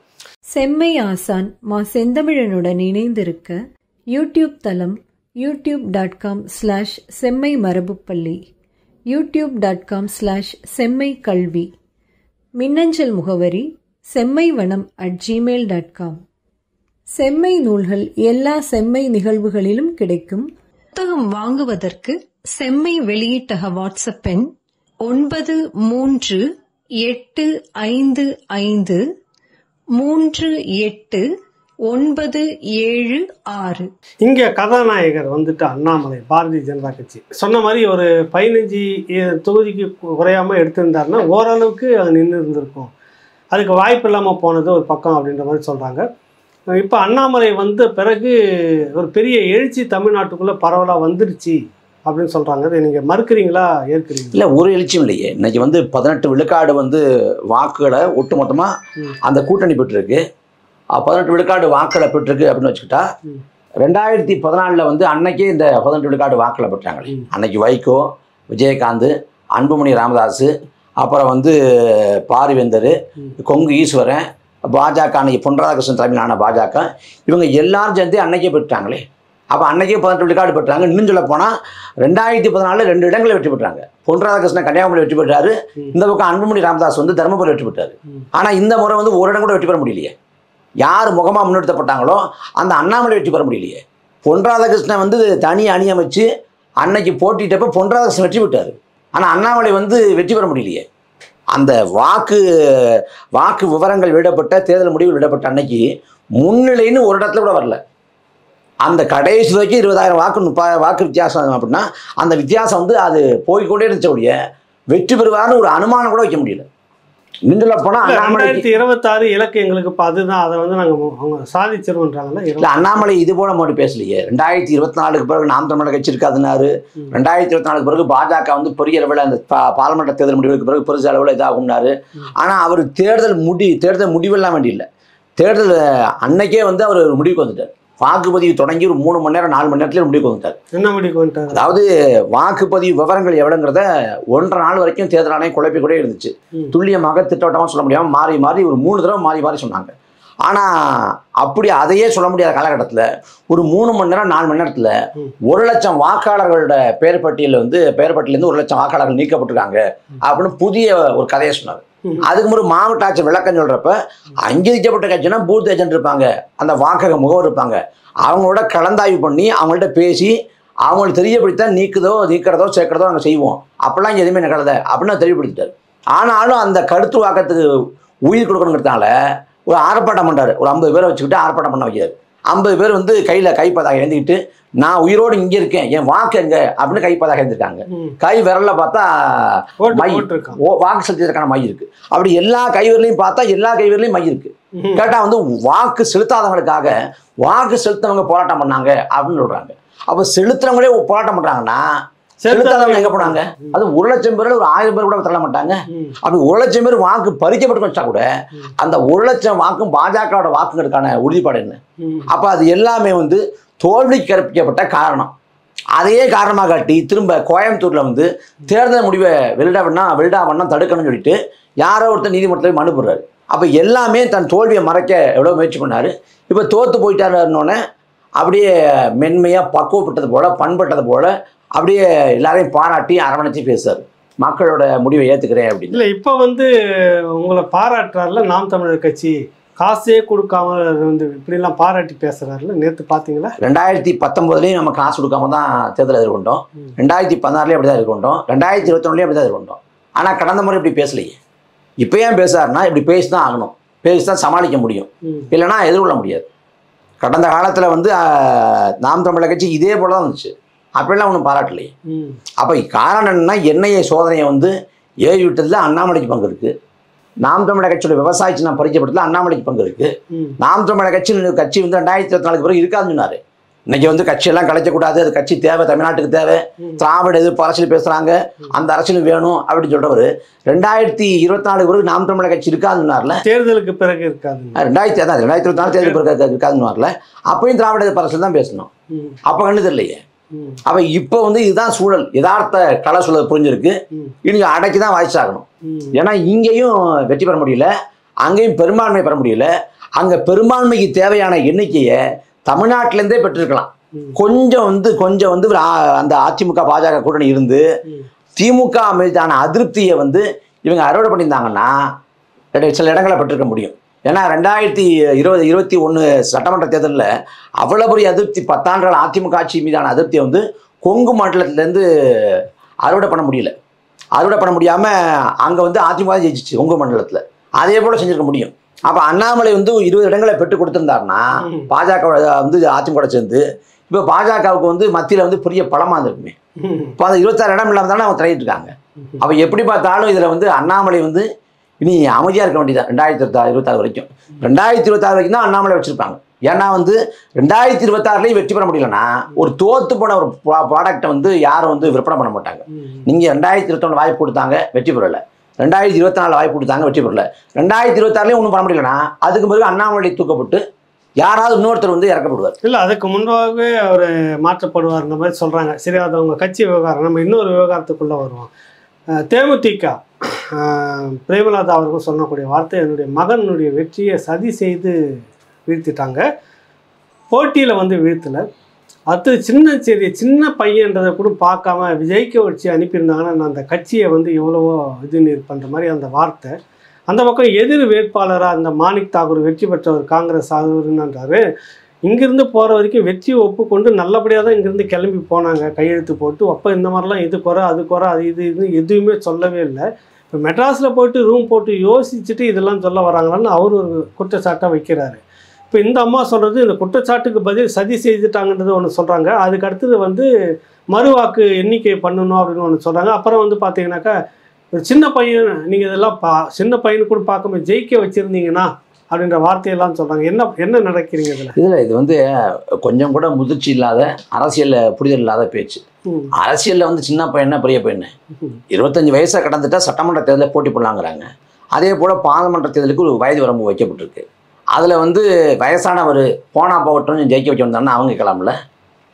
செம்மை ஆசான் மா செந்தமிழனுடன் இணைந்திருக்க யூடியூப் தளம் யூடியூப் டாட் காம் ஸ்லாஷ் செம்மை மரபுப்பள்ளி யூடியூப் டாட் காம் ஸ்லாஷ் செம்மை கல்வி மின்னஞ்சல் முகவரி செம்மை வனம் அட் ஜிமெயில் டாட் காம் செம்மை நூல்கள் எல்லா செம்மை நிகழ்வுகளிலும் கிடைக்கும். புத்தகம் வாங்குவதற்கு செம்மை வெளியீட்டக வாட்ஸ்அப் எண் ஒன்பது மூன்று எட்டு ஐந்து ஐந்து மூன்று எட்டு ஒன்பது ஏழு ஆறு. இங்க கதாநாயகர் வந்துட்டு அண்ணாமலை பாரதிய ஜனதா கட்சி. சொன்ன மாதிரி ஒரு பதினஞ்சு தொகுதிக்கு குறையாம எடுத்திருந்தாருன்னா ஓரளவுக்கு அது நின்று இருந்திருக்கும். அதுக்கு வாய்ப்பு இல்லாமல் போனது ஒரு பக்கம் அப்படின்ற மாதிரி சொல்றாங்க. இப்போ அண்ணாமலை வந்த பிறகு ஒரு பெரிய எழுச்சி தமிழ்நாட்டுக்குள்ள பரவலாக வந்துருச்சு. அப்படின்னு சொல்றாங்க இதை நீங்க மறுக்கிறீங்களா ஏற்கிறீங்களா இல்லை ஒரு எழுச்சியும் இல்லையே இன்னைக்கு வந்து பதினெட்டு விழுக்காடு வந்து வாக்குகளை ஒட்டுமொத்தமாக. அந்த கூட்டணி பெற்றிருக்கு பதினெட்டு விழுக்காடு வாக்களை பெற்றிருக்கு அப்படின்னு வச்சுக்கிட்டா. ரெண்டாயிரத்தி பதினாலில் வந்து அன்னைக்கே இந்த பதினெட்டு விழுக்காடு வாக்களை பெற்றாங்களே. அன்னைக்கு வைகோ விஜயகாந்த் அன்புமணி ராமதாஸ் அப்புறம் வந்து பாரிவேந்தர். கொங்கு ஈஸ்வரன் பாஜக அன்னைக்கு பொன் ராதாகிருஷ்ணன் தலைமையிலான பாஜக இவங்க எல்லாரும் சேர்ந்து அன்னைக்கே பெற்றாங்களே அப்போ அன்னைக்கே பதினெட்டு விழுக்காடு பெற்றாங்க. இன்னும் சொல்ல போனால் ரெண்டாயிரத்தி பதினாலில் ரெண்டு இடங்களில் வெற்றி பெற்றாங்க. பொன் ராதாகிருஷ்ணன் கன்னியாகுமரி வெற்றி பெற்றாரு. இந்த பக்கம் அன்புமணி ராமதாஸ் வந்து தருமபுரி வெற்றி பெற்றாரு. ஆனால் இந்த முறை வந்து ஒரு இடம் கூட வெற்றி பெற முடியலையே. யார் முகமாக முன்னெடுத்தப்பட்டாங்களோ அந்த அண்ணாமலை வெற்றி பெற முடியலையே. பொன் ராதாகிருஷ்ணன் வந்து தனி அணி அமைச்சு அன்னைக்கு போட்டிட்டப்ப பொன் ராதாகிருஷ்ணன் வெற்றி பெற்றார். ஆனால் அண்ணாமலை வந்து வெற்றி பெற முடியலையே. அந்த வாக்கு வாக்கு விவரங்கள் விடப்பட்ட தேர்தல் முடிவில் விடப்பட்ட அன்னைக்கு முன்னிலைன்னு ஒரு இடத்துல கூட வரல. அந்த கடைசி வரைக்கும் இருபதாயிரம் வாக்கு முப்பா வாக்கு வித்தியாசம் அப்படின்னா அந்த வித்தியாசம் வந்து அது போய்க்கொண்டே இருந்துச்ச ஒழிய வெற்றி பெறுவார்னு ஒரு அனுமானம் கூட வைக்க முடியல. சொல்ல போனால் ரெண்டாயிரத்தி இருபத்தாறு இலக்கு எங்களுக்கு இப்போ அதுதான் அதை வந்து நாங்கள் சாதிச்சிருவோன்றாங்கல்ல இல்ல அண்ணாமலை இது போல மட்டும் பேசலையே. ரெண்டாயிரத்தி இருபத்தி நாலுக்கு பிறகு நாம் தமிழக கட்சி இருக்காதுனாரு. ரெண்டாயிரத்தி இருபத்தி நாலுக்கு பிறகு பாஜக வந்து பெரிய அளவில் அந்த பா- பாராளுமன்ற தேர்தல் முடிவுக்கு பிறகு பெருசு அளவில் இதாகும்னாரு. ம். ஆனா அவர் தேர்தல் முடி தேர்தல் முடிவெல்லாம் வேண்டியில்லை. தேர்தல் அன்னைக்கே வந்து அவர் முடிவுக்கு வந்துட்டார். வாக்குப்பதிவு தொடங்கி ஒரு மூணு மணி நேரம் நாலு மணி நேரத்துல முடிவுக்கு வந்துட்டார் என்ன முடிவு வந்துட்டாரு அதாவது வாக்குப்பதிவு விவரங்கள் எவ்வளோங்கிறத ஒன்றரை நாள் வரைக்கும் தேர்தல் ஆணையம் குழப்பி கூட இருந்துச்சு. துல்லியமாக திட்டவட்டமாக சொல்ல முடியாமல் மாறி மாறி ஒரு மூணு தடவை மாறி மாறி சொன்னாங்க ஆனால் அப்படி அதையே சொல்ல முடியாத காலகட்டத்தில் ஒரு மூணு மணி நேரம் நாலு மணி நேரத்தில். ஒரு லட்சம் வாக்காளர்களோட பெயர் பட்டியலில் வந்து பெயர் பட்டியலேருந்து ஒரு லட்சம் வாக்காளர்கள் நீக்கப்பட்டிருக்காங்க அப்படின்னு புதிய ஒரு கதையை சொன்னார். அதுக்கு முறை மாவட்ட ஆட்சி விளக்கம் சொல்கிறப்ப அங்கீகரிக்கப்பட்ட கட்சினா பூத் ஏஜென்ட் இருப்பாங்க. அந்த வாக்கக முகவர் இருப்பாங்க. அவங்களோட கலந்தாய்வு பண்ணி அவங்கள்ட்ட பேசி அவங்களுக்கு தெரியப்படுத்தான் நீக்குதோ நீக்கிறதோ சேர்க்கிறதோ நாங்கள் செய்வோம். அப்படிலாம் இங்கே எதுவுமே நிகழத அப்படின்னு தெரியப்படுத்திட்டார். ஆனாலும் அந்த கருத்து வாக்கத்துக்கு உயிர் கொடுக்கணுங்கிறதுனால ஒரு ஆர்ப்பாட்டம் பண்ணுறாரு ஒரு ஐம்பது பேரை வச்சுக்கிட்டு ஆர்ப்பாட்டம் பண்ண வைக்கிறார். ஐம்பது பேர் வந்து கையில் கைப்பதாக எழுந்திக்கிட்டு நான் உயிரோடு இங்கே இருக்கேன். என் வாக்கு எங்க? அப்படின்னு கைப்பதாக எழுந்திருக்காங்க. கை விரல்ல பார்த்தா மை ஓ வாக்கு செலுத்தியதற்கான மை இருக்கு. அப்படி எல்லா கைவிரலையும் பார்த்தா எல்லா கைவிரலையும் மை இருக்கு. ம். கேட்டா வந்து வாக்கு செலுத்தாதவங்களுக்காக வாக்கு செலுத்தவங்க போராட்டம் பண்ணாங்க அப்படின்னு சொல்றாங்க. அப்ப செலுத்துறவங்களே போராட்டம் பண்றாங்கன்னா செலுத்தாதவங்க எங்க போனாங்க? அது ஒரு லட்சம் பேர் ஒரு ஆயிரம் பேர் கூட தள்ள மாட்டாங்க. அப்படி ஒரு லட்சம் பேர் வாக்கு பறிக்கப்பட்டு வச்சா கூட. அந்த ஒரு லட்சம் வாக்கும் பாஜகவோட வாக்குங்களுக்கான உறுதிப்பாடு என்ன. அப்ப அது எல்லாமே வந்து தோல்வி கற்பிக்கப்பட்ட காரணம். அதையே காரணமாக காட்டி திரும்ப கோயம்புத்தூர்ல வந்து தேர்தல் முடிவை வெளியிட வேணா வெளியிடா வேணா தடுக்கணும்னு சொல்லிட்டு யாரோ ஒருத்தர் நீதிமன்றத்தில் மனு போடுறாரு. அப்போ எல்லாமே தன் தோல்வியை மறைக்க எவ்வளோ முயற்சி பண்ணாரு. இப்போ தோத்து போயிட்டாருன்னொன்னே அப்படியே மென்மையாக பக்குவப்பட்டது போல பண்பட்டது போல அப்படியே எல்லாரையும் பாராட்டி அரவணைச்சு பேசுறாரு. மக்களோட முடிவை ஏற்றுக்கிறேன் அப்படின்னு. இல்ல இப்ப வந்து உங்களை பாராட்டுறாருல நாம் தமிழர் கட்சி. காசே கொடுக்காம வந்து இப்படிலாம் பாராட்டி பேசுறாருல நேத்து பாத்தீங்களா? ரெண்டாயிரத்தி பத்தொன்பதுலேயும் நம்ம காசு கொடுக்காம தான் தேர்தல் எதிர்கொண்டோம். ரெண்டாயிரத்தி பதினாறுலேயும் அப்படி தான் எதிர்கொண்டோம். ரெண்டாயிரத்தி இருபத்தொன்னுலேயும் அப்படி தான் எதிர்கொண்டோம். ஆனால் கடந்த முறை இப்படி பேசலையே. இப்போ ஏன் பேசுறாருன்னா இப்படி பேசி தான் ஆகணும். பேசி தான் சமாளிக்க முடியும். இல்லைன்னா எதிர்கொள்ள முடியாது. கடந்த காலத்தில் வந்து நாம் தமிழர் கட்சி இதே போல தான் இருந்துச்சு. அப்படிலாம் ஒன்றும் பாராட்டலையே. அப்போ காரணம் என்னன்னா எண்ணெயை சோதனையை வந்து ஏறி விட்டதில் அண்ணாமலைக்கு பங்கு இருக்குது நாம் தமிழர் கட்சியோட விவசாய சின்னம் பறிக்கப்பட்டதில் அண்ணாமலைக்கு பங்கு இருக்குது. நாம் தமிழர் கட்சி கட்சி வந்து ரெண்டாயிரத்தி இருபத்தி நாலுக்கு பிறகு இருக்காதுன்னு சொன்னாரு இன்னைக்கு வந்து கட்சியெல்லாம் கலைக்கக்கூடாது அது கட்சி தேவை தமிழ்நாட்டுக்கு தேவை. திராவிட எதிர்ப்பு அரசியல் பேசுறாங்க அந்த அரசியல் வேணும் அப்படின்னு சொல்றவர் ரெண்டாயிரத்தி இருபத்தி நாலுக்கு பிறகு நாம் தமிழர் கட்சி இருக்காதுன்னு சொன்னார்ல தேர்தலுக்கு பிறகு இருக்காது ரெண்டாயிரத்தி அதான் ரெண்டாயிரத்தி இருபத்தி நாலு தேர்தல் பிறகு இருக்காதுன்னு சொன்னார்ல அப்பயும் திராவிட எதிர்ப்பு அரசியல் தான் பேசணும். அப்போ கண்டு தெரியலையே. அப்போ இப்போ வந்து இதுதான் சூழல் யதார்த்த கலை சூழல் புரிஞ்சிருக்கு ம். இனி அடக்கி தான் வாய்ச்சாகணும். ஏன்னா இங்கேயும் வெற்றி பெற முடியல அங்கேயும் பெரும்பான்மை பெற முடியல அங்கே பெரும்பான்மைக்கு தேவையான எண்ணிக்கையை தமிழ்நாட்டிலேருந்தே பெற்றிருக்கலாம். கொஞ்சம் வந்து கொஞ்சம் வந்து அந்த அதிமுக பாஜக கூட்டணி இருந்து. திமுக மீதான அதிருப்தியை வந்து இவங்க அறுவடை பண்ணியிருந்தாங்கன்னா சில இடங்களை பெற்றிருக்க முடியும் ஏன்னா ரெண்டாயிரத்தி இருபது இருபத்தி ஒன்று சட்டமன்ற தேர்தலில் அவ்வளோ பெரிய அதிருப்தி பத்தாண்டுகள் அதிமுக ஆட்சி மீதான அதிருப்தியை வந்து கொங்கு மண்டலத்திலேருந்து அறுவடை பண்ண முடியல. அறுவடை பண்ண முடியாமல் அங்கே வந்து அதிமுக ஜெயிச்சிச்சு கொங்கு மண்டலத்தில். அதே போல் செஞ்சிருக்க முடியும். அப்போ அண்ணாமலை வந்து இருபது இடங்களை பெற்று கொடுத்துருந்தாருன்னா. பாஜக வந்து அதிமுக சேர்ந்து இப்போ பாஜகவுக்கு வந்து மத்தியில் வந்து பெரிய பலமாக இருந்திருக்குமே. இப்போ அந்த இருபத்தாறு இடம் இல்லாமல் தானே அவங்க தள்ளிட்டு இருக்காங்க அப்போ எப்படி பார்த்தாலும் இதில் வந்து அண்ணாமலை வந்து இனி அமைதியாக இருக்க வேண்டியதான் ரெண்டாயிரத்தி இருபத்தாறு இருபத்தாறு வரைக்கும். ரெண்டாயிரத்தி இருபத்தாறு வரைக்கும் தான் அண்ணாமலை வச்சுருப்பாங்க. ஏன்னா வந்து ரெண்டாயிரத்தி இருபத்தாறுலேயும் வெற்றி பெற முடியலன்னா ஒரு தோத்து போன ஒரு ப்ராடக்ட்டை வந்து யாரும் வந்து விற்பனை பண்ண மாட்டாங்க. நீங்கள் ரெண்டாயிரத்தி இருபத்தொன்று வாய்ப்பு கொடுத்தாங்க வெற்றி பெறல. ரெண்டாயிரத்தி இருபத்தி நாலு வாய்ப்பு கொடுத்தாங்க வெற்றி பெறல. ரெண்டாயிரத்தி இருபத்தாறுலேயும் ஒன்றும் பண்ண முடியலன்னா அதுக்கு பிறகு அண்ணாமலை தூக்கப்பட்டு யாராவது இன்னொருத்தர் வந்து இறக்கப்படுவார். இல்ல அதுக்கு முன்பாகவே அவர் மாற்றப்படுவார்ன்ற மாதிரி சொல்றாங்க. சரி அது அவங்க கட்சி விவகாரம் நம்ம இன்னொரு விவகாரத்துக்குள்ள வருவோம். தேமுதிக அஹ் பிரேமலதா அவர்கள் சொல்லக்கூடிய வார்த்தை என்னுடைய மகனுடைய வெற்றியை சதி செய்து வீழ்த்திட்டாங்க. போட்டியில் வந்து வீழ்த்தலை. அது சின்ன சரி சின்ன பையன்றதை கூட பார்க்காம விஜய்க்கு வச்சு அனுப்பியிருந்தாங்கன்னா நான் அந்த கட்சியை வந்து எவ்வளவோ இது நீர் பண்ணுற மாதிரி அந்த வார்த்தை. அந்த பக்கம் எதிர் வேட்பாளராக அந்த மாணிக் தாகூர் வெற்றி பெற்றவர் காங்கிரஸ் ஆகுதுன்றாரு இங்கிருந்து போகிற வரைக்கும் வெற்றியை ஒப்புக்கொண்டு நல்லபடியாக தான் இங்கிருந்து கிளம்பி போனாங்க. கையெழுத்து போட்டு அப்போ இந்த மாதிரிலாம் இது குறை அது குறை அது இது இது எதுவுமே சொல்லவே இல்லை. இப்போ மெட்ராஸில் போயிட்டு ரூம் போட்டு யோசிச்சுட்டு இதெல்லாம் சொல்ல வராங்களான்னு அவர் ஒரு குற்றச்சாட்டாக வைக்கிறாரு. இப்போ இந்த அம்மா சொல்கிறது இந்த குற்றச்சாட்டுக்கு பதில் சதி செய்துட்டாங்கன்றது ஒன்று சொல்கிறாங்க அதுக்கு அடுத்தது வந்து மறுவாக்கு எண்ணிக்கை பண்ணணும் அப்படின்னு ஒன்று சொல்கிறாங்க அப்புறம் வந்து பார்த்தீங்கன்னாக்கா ஒரு சின்ன பையன் நீங்கள் இதெல்லாம் பா சின்ன பையனு கூட பார்க்காம ஜெயிக்க வச்சுருந்தீங்கன்னா அப்படின்ற வார்த்தையெல்லாம் சொல்கிறாங்க என்ன என்ன நடக்கிறீங்க இதில்? இதில் இது வந்து கொஞ்சம் கூட முதிர்ச்சி இல்லாத அரசியலில் புரிதல் இல்லாத பேச்சு. அரசியலில் வந்து சின்ன பையனா பெரிய பையன். இருபத்தஞ்சி வயசை கடந்துட்டா சட்டமன்ற தேர்தலில் போட்டி போடலாங்கிறாங்க. அதே போல் பாராளுமன்ற தேர்தலுக்கு ஒரு வயது வரம்பு வைக்கப்பட்டிருக்கு. அதில் வந்து வயசானவர் போனா போகட்டும் ஜெயிக்க வைக்க வந்தாங்கன்னா அவங்க கிளம்பல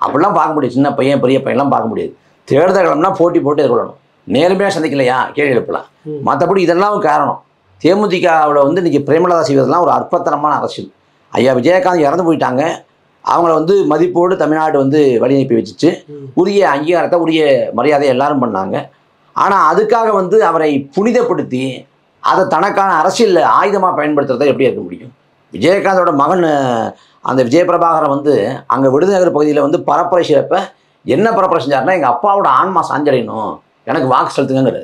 அப்படிலாம் பார்க்க முடியாது. சின்ன பையன் பெரிய பையன்லாம் பார்க்க முடியாது. தேர்தல் கிளம்புனா போட்டி போட்டு எதிர்கொள்ளணும். நேர்மையாக சந்திக்கலையா? கேள்வி எழுப்பலாம். மற்றபடி இதெல்லாம் காரணம். தேமுதிகாவில் வந்து இன்றைக்கி பிரேமலதா செய்வதெல்லாம் ஒரு அற்பத்தனமான அரசியல். ஐயா விஜயகாந்த் இறந்து போயிட்டாங்க. அவங்கள வந்து மதிப்போடு தமிழ்நாடு வந்து வழி அனுப்பி வச்சுச்சு. உரிய அங்கீகாரத்தை உரிய மரியாதையை எல்லாரும் பண்ணாங்க. ஆனால் அதுக்காக வந்து அவரை புனிதப்படுத்தி அதை தனக்கான அரசியல் ஆயுதமாக பயன்படுத்துறதை எப்படி இருக்க முடியும்? விஜயகாந்தோட மகன் அந்த விஜயபிரபாகரன் வந்து அங்கே விருதுநகர் பகுதியில் வந்து பரப்புரை செய்கிறப்ப என்ன பரப்புரை செஞ்சாருன்னா எங்கள் அப்பாவோட ஆன்மா சாஞ்சடையணும். எனக்கு வாக்கு செலுத்துங்கிறது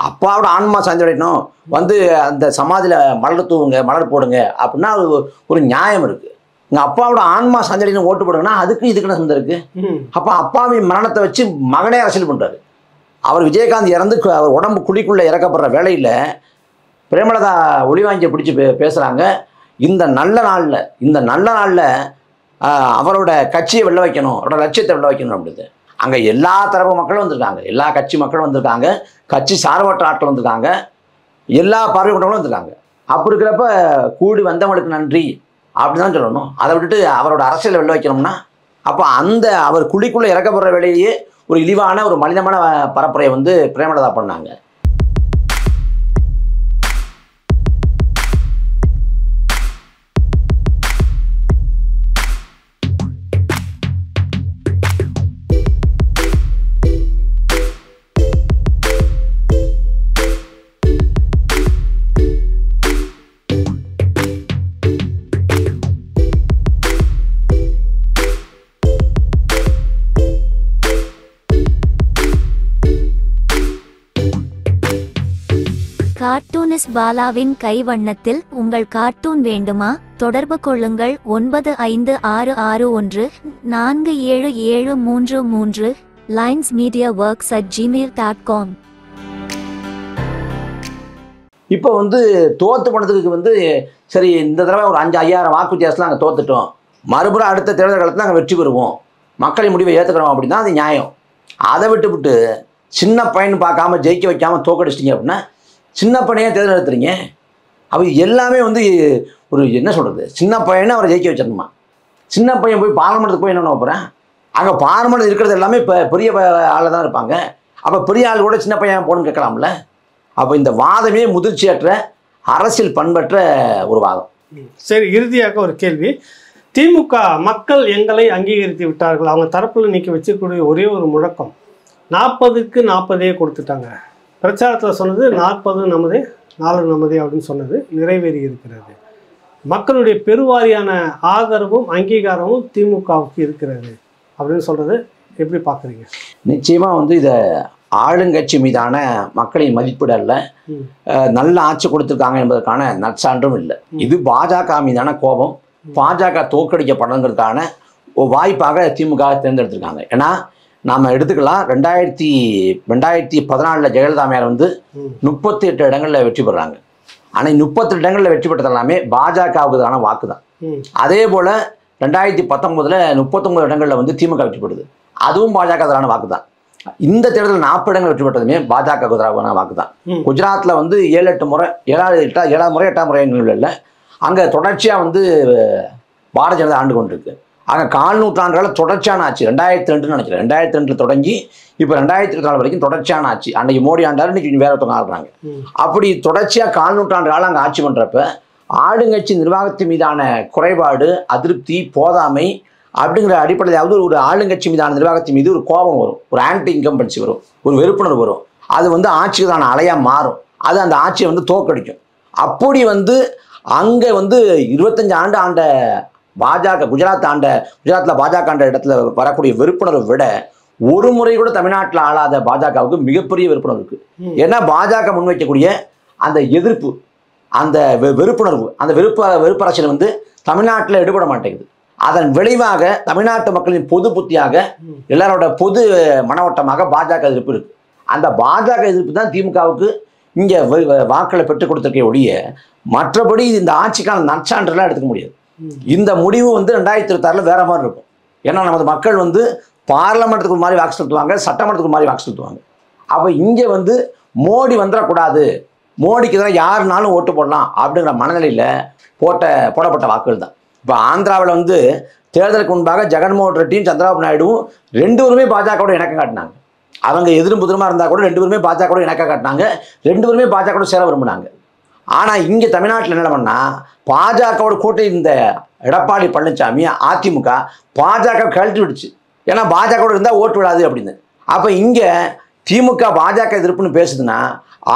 அப்பாவோட ஆன்மா சாஞ்சடையணும். வந்து அந்த சமாதியில் மலர் தூவுங்க மலர் போடுங்க அப்படின்னா அது ஒரு- நியாயம் இருக்குது எங்கள் அப்பாவோட ஆன்மா சாஞ்சடையணும் ஓட்டு போடுங்கன்னா அதுக்கு இதுக்கு என்ன சந்தம் இருக்குது அப்போ அப்பாவின் மரணத்தை வச்சு மகனே அரசியல் பண்ணுறாரு அவர் விஜயகாந்த் இறந்து அவர் உடம்பு குழிக்குள்ளே இறக்கப்படுற வேளையில் பிரேமலதா ஒளிவாங்கிய பிடிச்சி பே பேசுகிறாங்க இந்த நல்ல நாளில் இந்த நல்ல நாளில் அவரோட கட்சியை வெள்ள வைக்கணும் அவரோட லட்சியத்தை வெள்ள வைக்கணும் அப்படிது அங்கே எல்லா தரப்பு மக்களும் வந்திருக்காங்க. எல்லா கட்சி மக்களும் வந்திருக்காங்க. கட்சி சார்பற்ற ஆட்கள் வந்திருக்காங்க. எல்லா பார்வை கொண்டவங்களும் வந்திருக்காங்க. அப்படி இருக்கிறப்ப கூடி வந்தவங்களுக்கு நன்றி அப்படின்னு தான் சொல்லணும். அதை விட்டுட்டு அவரோட அரசியலை வெள்ள வைக்கணும்னா அப்போ அந்த அவர் குழிக்குள்ளே இறக்கப்படுற வேலையிலேயே ஒரு இழிவான ஒரு மனிதமான பரப்புரையை வந்து பிரேமலதா பண்ணாங்க. எஸ் பாலாவின் கைவண்ணத்தில் உங்கள் கார்ட்டூன் வேண்டுமா? தொடர்பு கொள்ளுங்கள். ஒன்பது ஐந்து ஆறு ஆறு ஒன்று நான்கு ஏழு ஏழு மூன்று மூன்று lines media works at Gmail dot com. இப்போ வந்து தோத்து போனதுக்கு வந்து சரி இந்த தடவை ஒரு அஞ்சு ஐயாயிரம் வாக்கு வித்தியாசத்தில் நாங்கள் தோத்துட்டோம். மறுபடியும் அடுத்த தேர்தல் காலத்தில் நாங்கள் வெற்றி பெறுவோம். மக்களின் முடிவை ஏற்றுக்கிறோம் அப்படின்னா அது நியாயம். அதை விட்டுவிட்டு சின்ன பையன் பார்க்காம ஜெயிக்க வைக்காமல் தோக்கடிச்சிட்டிங்க அப்படின்னா சின்ன பையனையாக தேர்ந்தெடுத்துறீங்க? அவர் எல்லாமே வந்து ஒரு என்ன சொல்கிறது சின்ன பையனை அவரை ஜெயிக்க வச்சிடணுமா? சின்ன பையன் போய் பார்லமெண்ட்டுக்கு போய் என்ன போகிறேன் அங்கே பார்லமெண்ட் இருக்கிறது எல்லாமே இப்போ பெரிய ஆளில் தான் இருப்பாங்க. அப்போ பெரிய ஆள் கூட சின்ன பையன் போகணும்னு கேட்கலாம்ல? அப்போ இந்த வாதமே முதிர்ச்சியற்ற அரசியல் பண்பற்ற ஒரு வாதம். சரி இறுதியாக ஒரு கேள்வி. திமுக மக்கள் எங்களை அங்கீகரித்து விட்டார்கள். அவங்க தரப்பில் நிற்க வச்சுக்கூடிய ஒரே ஒரு முழக்கம் நாற்பதுக்கு நாற்பதே கொடுத்துட்டாங்க. பிரச்சாரத்தில் சொன்னது நாற்பது நமதே நாலு நமதே அப்படின்னு சொன்னது நிறைவேறி இருக்கிறது. மக்களுடைய பெருவாரியான ஆதரவும் அங்கீகாரமும் திமுகவுக்கு இருக்கிறது அப்படின்னு சொல்றது எப்படி பார்க்குறீங்க? நிச்சயமாக வந்து இதை ஆளுங்கட்சி மீதான மக்களின் மதிப்பீடு அல்ல. நல்ல ஆட்சி கொடுத்துருக்காங்க என்பதற்கான நற்சான்றும் இல்லை. இது பாஜக மீதான கோபம். பாஜக தோற்கடிக்கப்படணுங்கிறதுக்கான ஒரு வாய்ப்பாக திமுக தேர்ந்தெடுத்திருக்காங்க. ஏன்னா நாம் எடுத்துக்கலாம். ரெண்டாயிரத்தி ரெண்டாயிரத்தி பதினாலில் ஜெயலலிதா அம்மையார் வந்து. முப்பத்தி எட்டு இடங்களில் வெற்றி பெறாங்க. ஆனால் முப்பத்தெட்டு இடங்களில் வெற்றி பெற்றது எல்லாமே பாஜகவுக்குதான வாக்கு தான் அதே போல் ரெண்டாயிரத்தி பத்தொம்போதில் முப்பத்தொம்பது இடங்களில் வந்து திமுக வெற்றி பெறுது. அதுவும் பாஜக எதிரான வாக்கு தான் இந்த தேர்தலில் நாற்பது இடங்கள் வெற்றி பெற்றதுமே பாஜக எதிரான வாக்கு தான். குஜராத்தில் வந்து ஏழு எட்டு முறை ஏழாவது எட்டா ஏழாவது முறை எட்டாம் முறை இல்லை. அங்கே தொடர்ச்சியாக வந்து பாரதிய ஜனதா ஆண்டு கொண்டிருக்கு. அங்கே கால் நூற்றாண்டுகள தொடர்ச்சியான ஆட்சி. ரெண்டாயிரத்தி ரெண்டுன்னு நினைக்கிறேன். ரெண்டாயிரத்தி ரெண்டில் தொடங்கி இப்போ ரெண்டாயிரத்தி இருபத்தி வரைக்கும் தொடர்ச்சியான ஆட்சி. அன்னைக்கு மோடி ஆண்டாரு இன்னைக்கு வேற ஒருத்தவங்க ஆடுறாங்க. அப்படி தொடர்ச்சியாக கால் நூற்றாண்டு காலம் அங்கே ஆட்சி பண்ணுறப்ப ஆளுங்கட்சி நிர்வாகத்தின் மீதான குறைபாடு அதிருப்தி போதாமை அப்படிங்கிற அடிப்படையிலாவது ஒரு ஆளுங்கட்சி மீதான நிர்வாகத்தின் மீது ஒரு கோபம் வரும். ஒரு ஆன்டி இன்கம்பன்சி வரும். ஒரு வெறுப்புணர்வு வரும். அது வந்து ஆட்சிக்கான அலையாக மாறும். அது அந்த ஆட்சியை வந்து தோக்கடிக்கும் அப்படி வந்து அங்கே வந்து இருபத்தஞ்சு ஆண்டு ஆண்ட பாஜக குஜராத் ஆண்ட குஜராத்தில் பாஜக ஆண்ட இடத்துல வரக்கூடிய வெறுப்புணர்வை விட ஒரு முறை கூட தமிழ்நாட்டில் ஆளாத பாஜகவுக்கு மிகப்பெரிய வெறுப்புணர்வு இருக்கு ம். ஏன்னா பாஜக முன்வைக்கக்கூடிய அந்த எதிர்ப்பு அந்த வெறுப்புணர்வு அந்த வெறுப்பு வெறுப்பு அரசியல் வந்து தமிழ்நாட்டில் எடுபட மாட்டேங்குது அதன் விளைவாக தமிழ்நாட்டு மக்களின் பொது புத்தியாக. எல்லாரோட பொது மனோட்டமாக பாஜக எதிர்ப்பு இருக்கு அந்த பாஜக எதிர்ப்பு தான் திமுகவுக்கு இங்கே வாக்களை பெற்றுக் கொடுத்திருக்கே ஒழிய மற்றபடி இந்த ஆட்சிக்கான நற்சான்றெல்லாம் எடுத்துக்க முடியாது. இந்த முடிவு வந்து ரெண்டாயிரத்தி இருபத்தாறில் வேற மாதிரி இருக்கும். ஏன்னா நமது மக்கள் வந்து பார்லமெண்ட்டுக்கு ஒரு மாதிரி வாக்கு செலுத்துவாங்க சட்டமன்றத்துக்கு மாதிரி வாக்கு செலுத்துவாங்க. அப்போ இங்கே வந்து மோடி வந்துடக்கூடாது. மோடிக்கு எதிராக யாருனாலும் ஓட்டு போடலாம் அப்படிங்கிற மனநிலையில் போட்ட போடப்பட்ட வாக்குகள் தான். இப்போ ஆந்திராவில் வந்து தேர்தலுக்கு முன்பாக ஜெகன்மோகன் ரெட்டியும் சந்திரபாபு நாயுடுவும் ரெண்டு பேருமே பாஜகவோட இணக்கம் காட்டினாங்க. அவங்க எதிரும் புதிரமாக இருந்தால் கூட ரெண்டு பேருமே பாஜகவோட இணக்கம் காட்டினாங்க. ரெண்டு பேருமே பாஜகவோட சேர விரும்பினாங்க. ஆனால் இங்கே தமிழ்நாட்டில் என்ன பண்ணா? பாஜகவோட கூட்டணி இருந்த எடப்பாடி பழனிசாமி அதிமுக பாஜக கழட்டி விடுச்சு. ஏன்னா பாஜகவோட இருந்தால் ஓட்டு விடாது அப்படின்னு. அப்போ இங்கே திமுக பாஜக எதிர்ப்புன்னு பேசுதுன்னா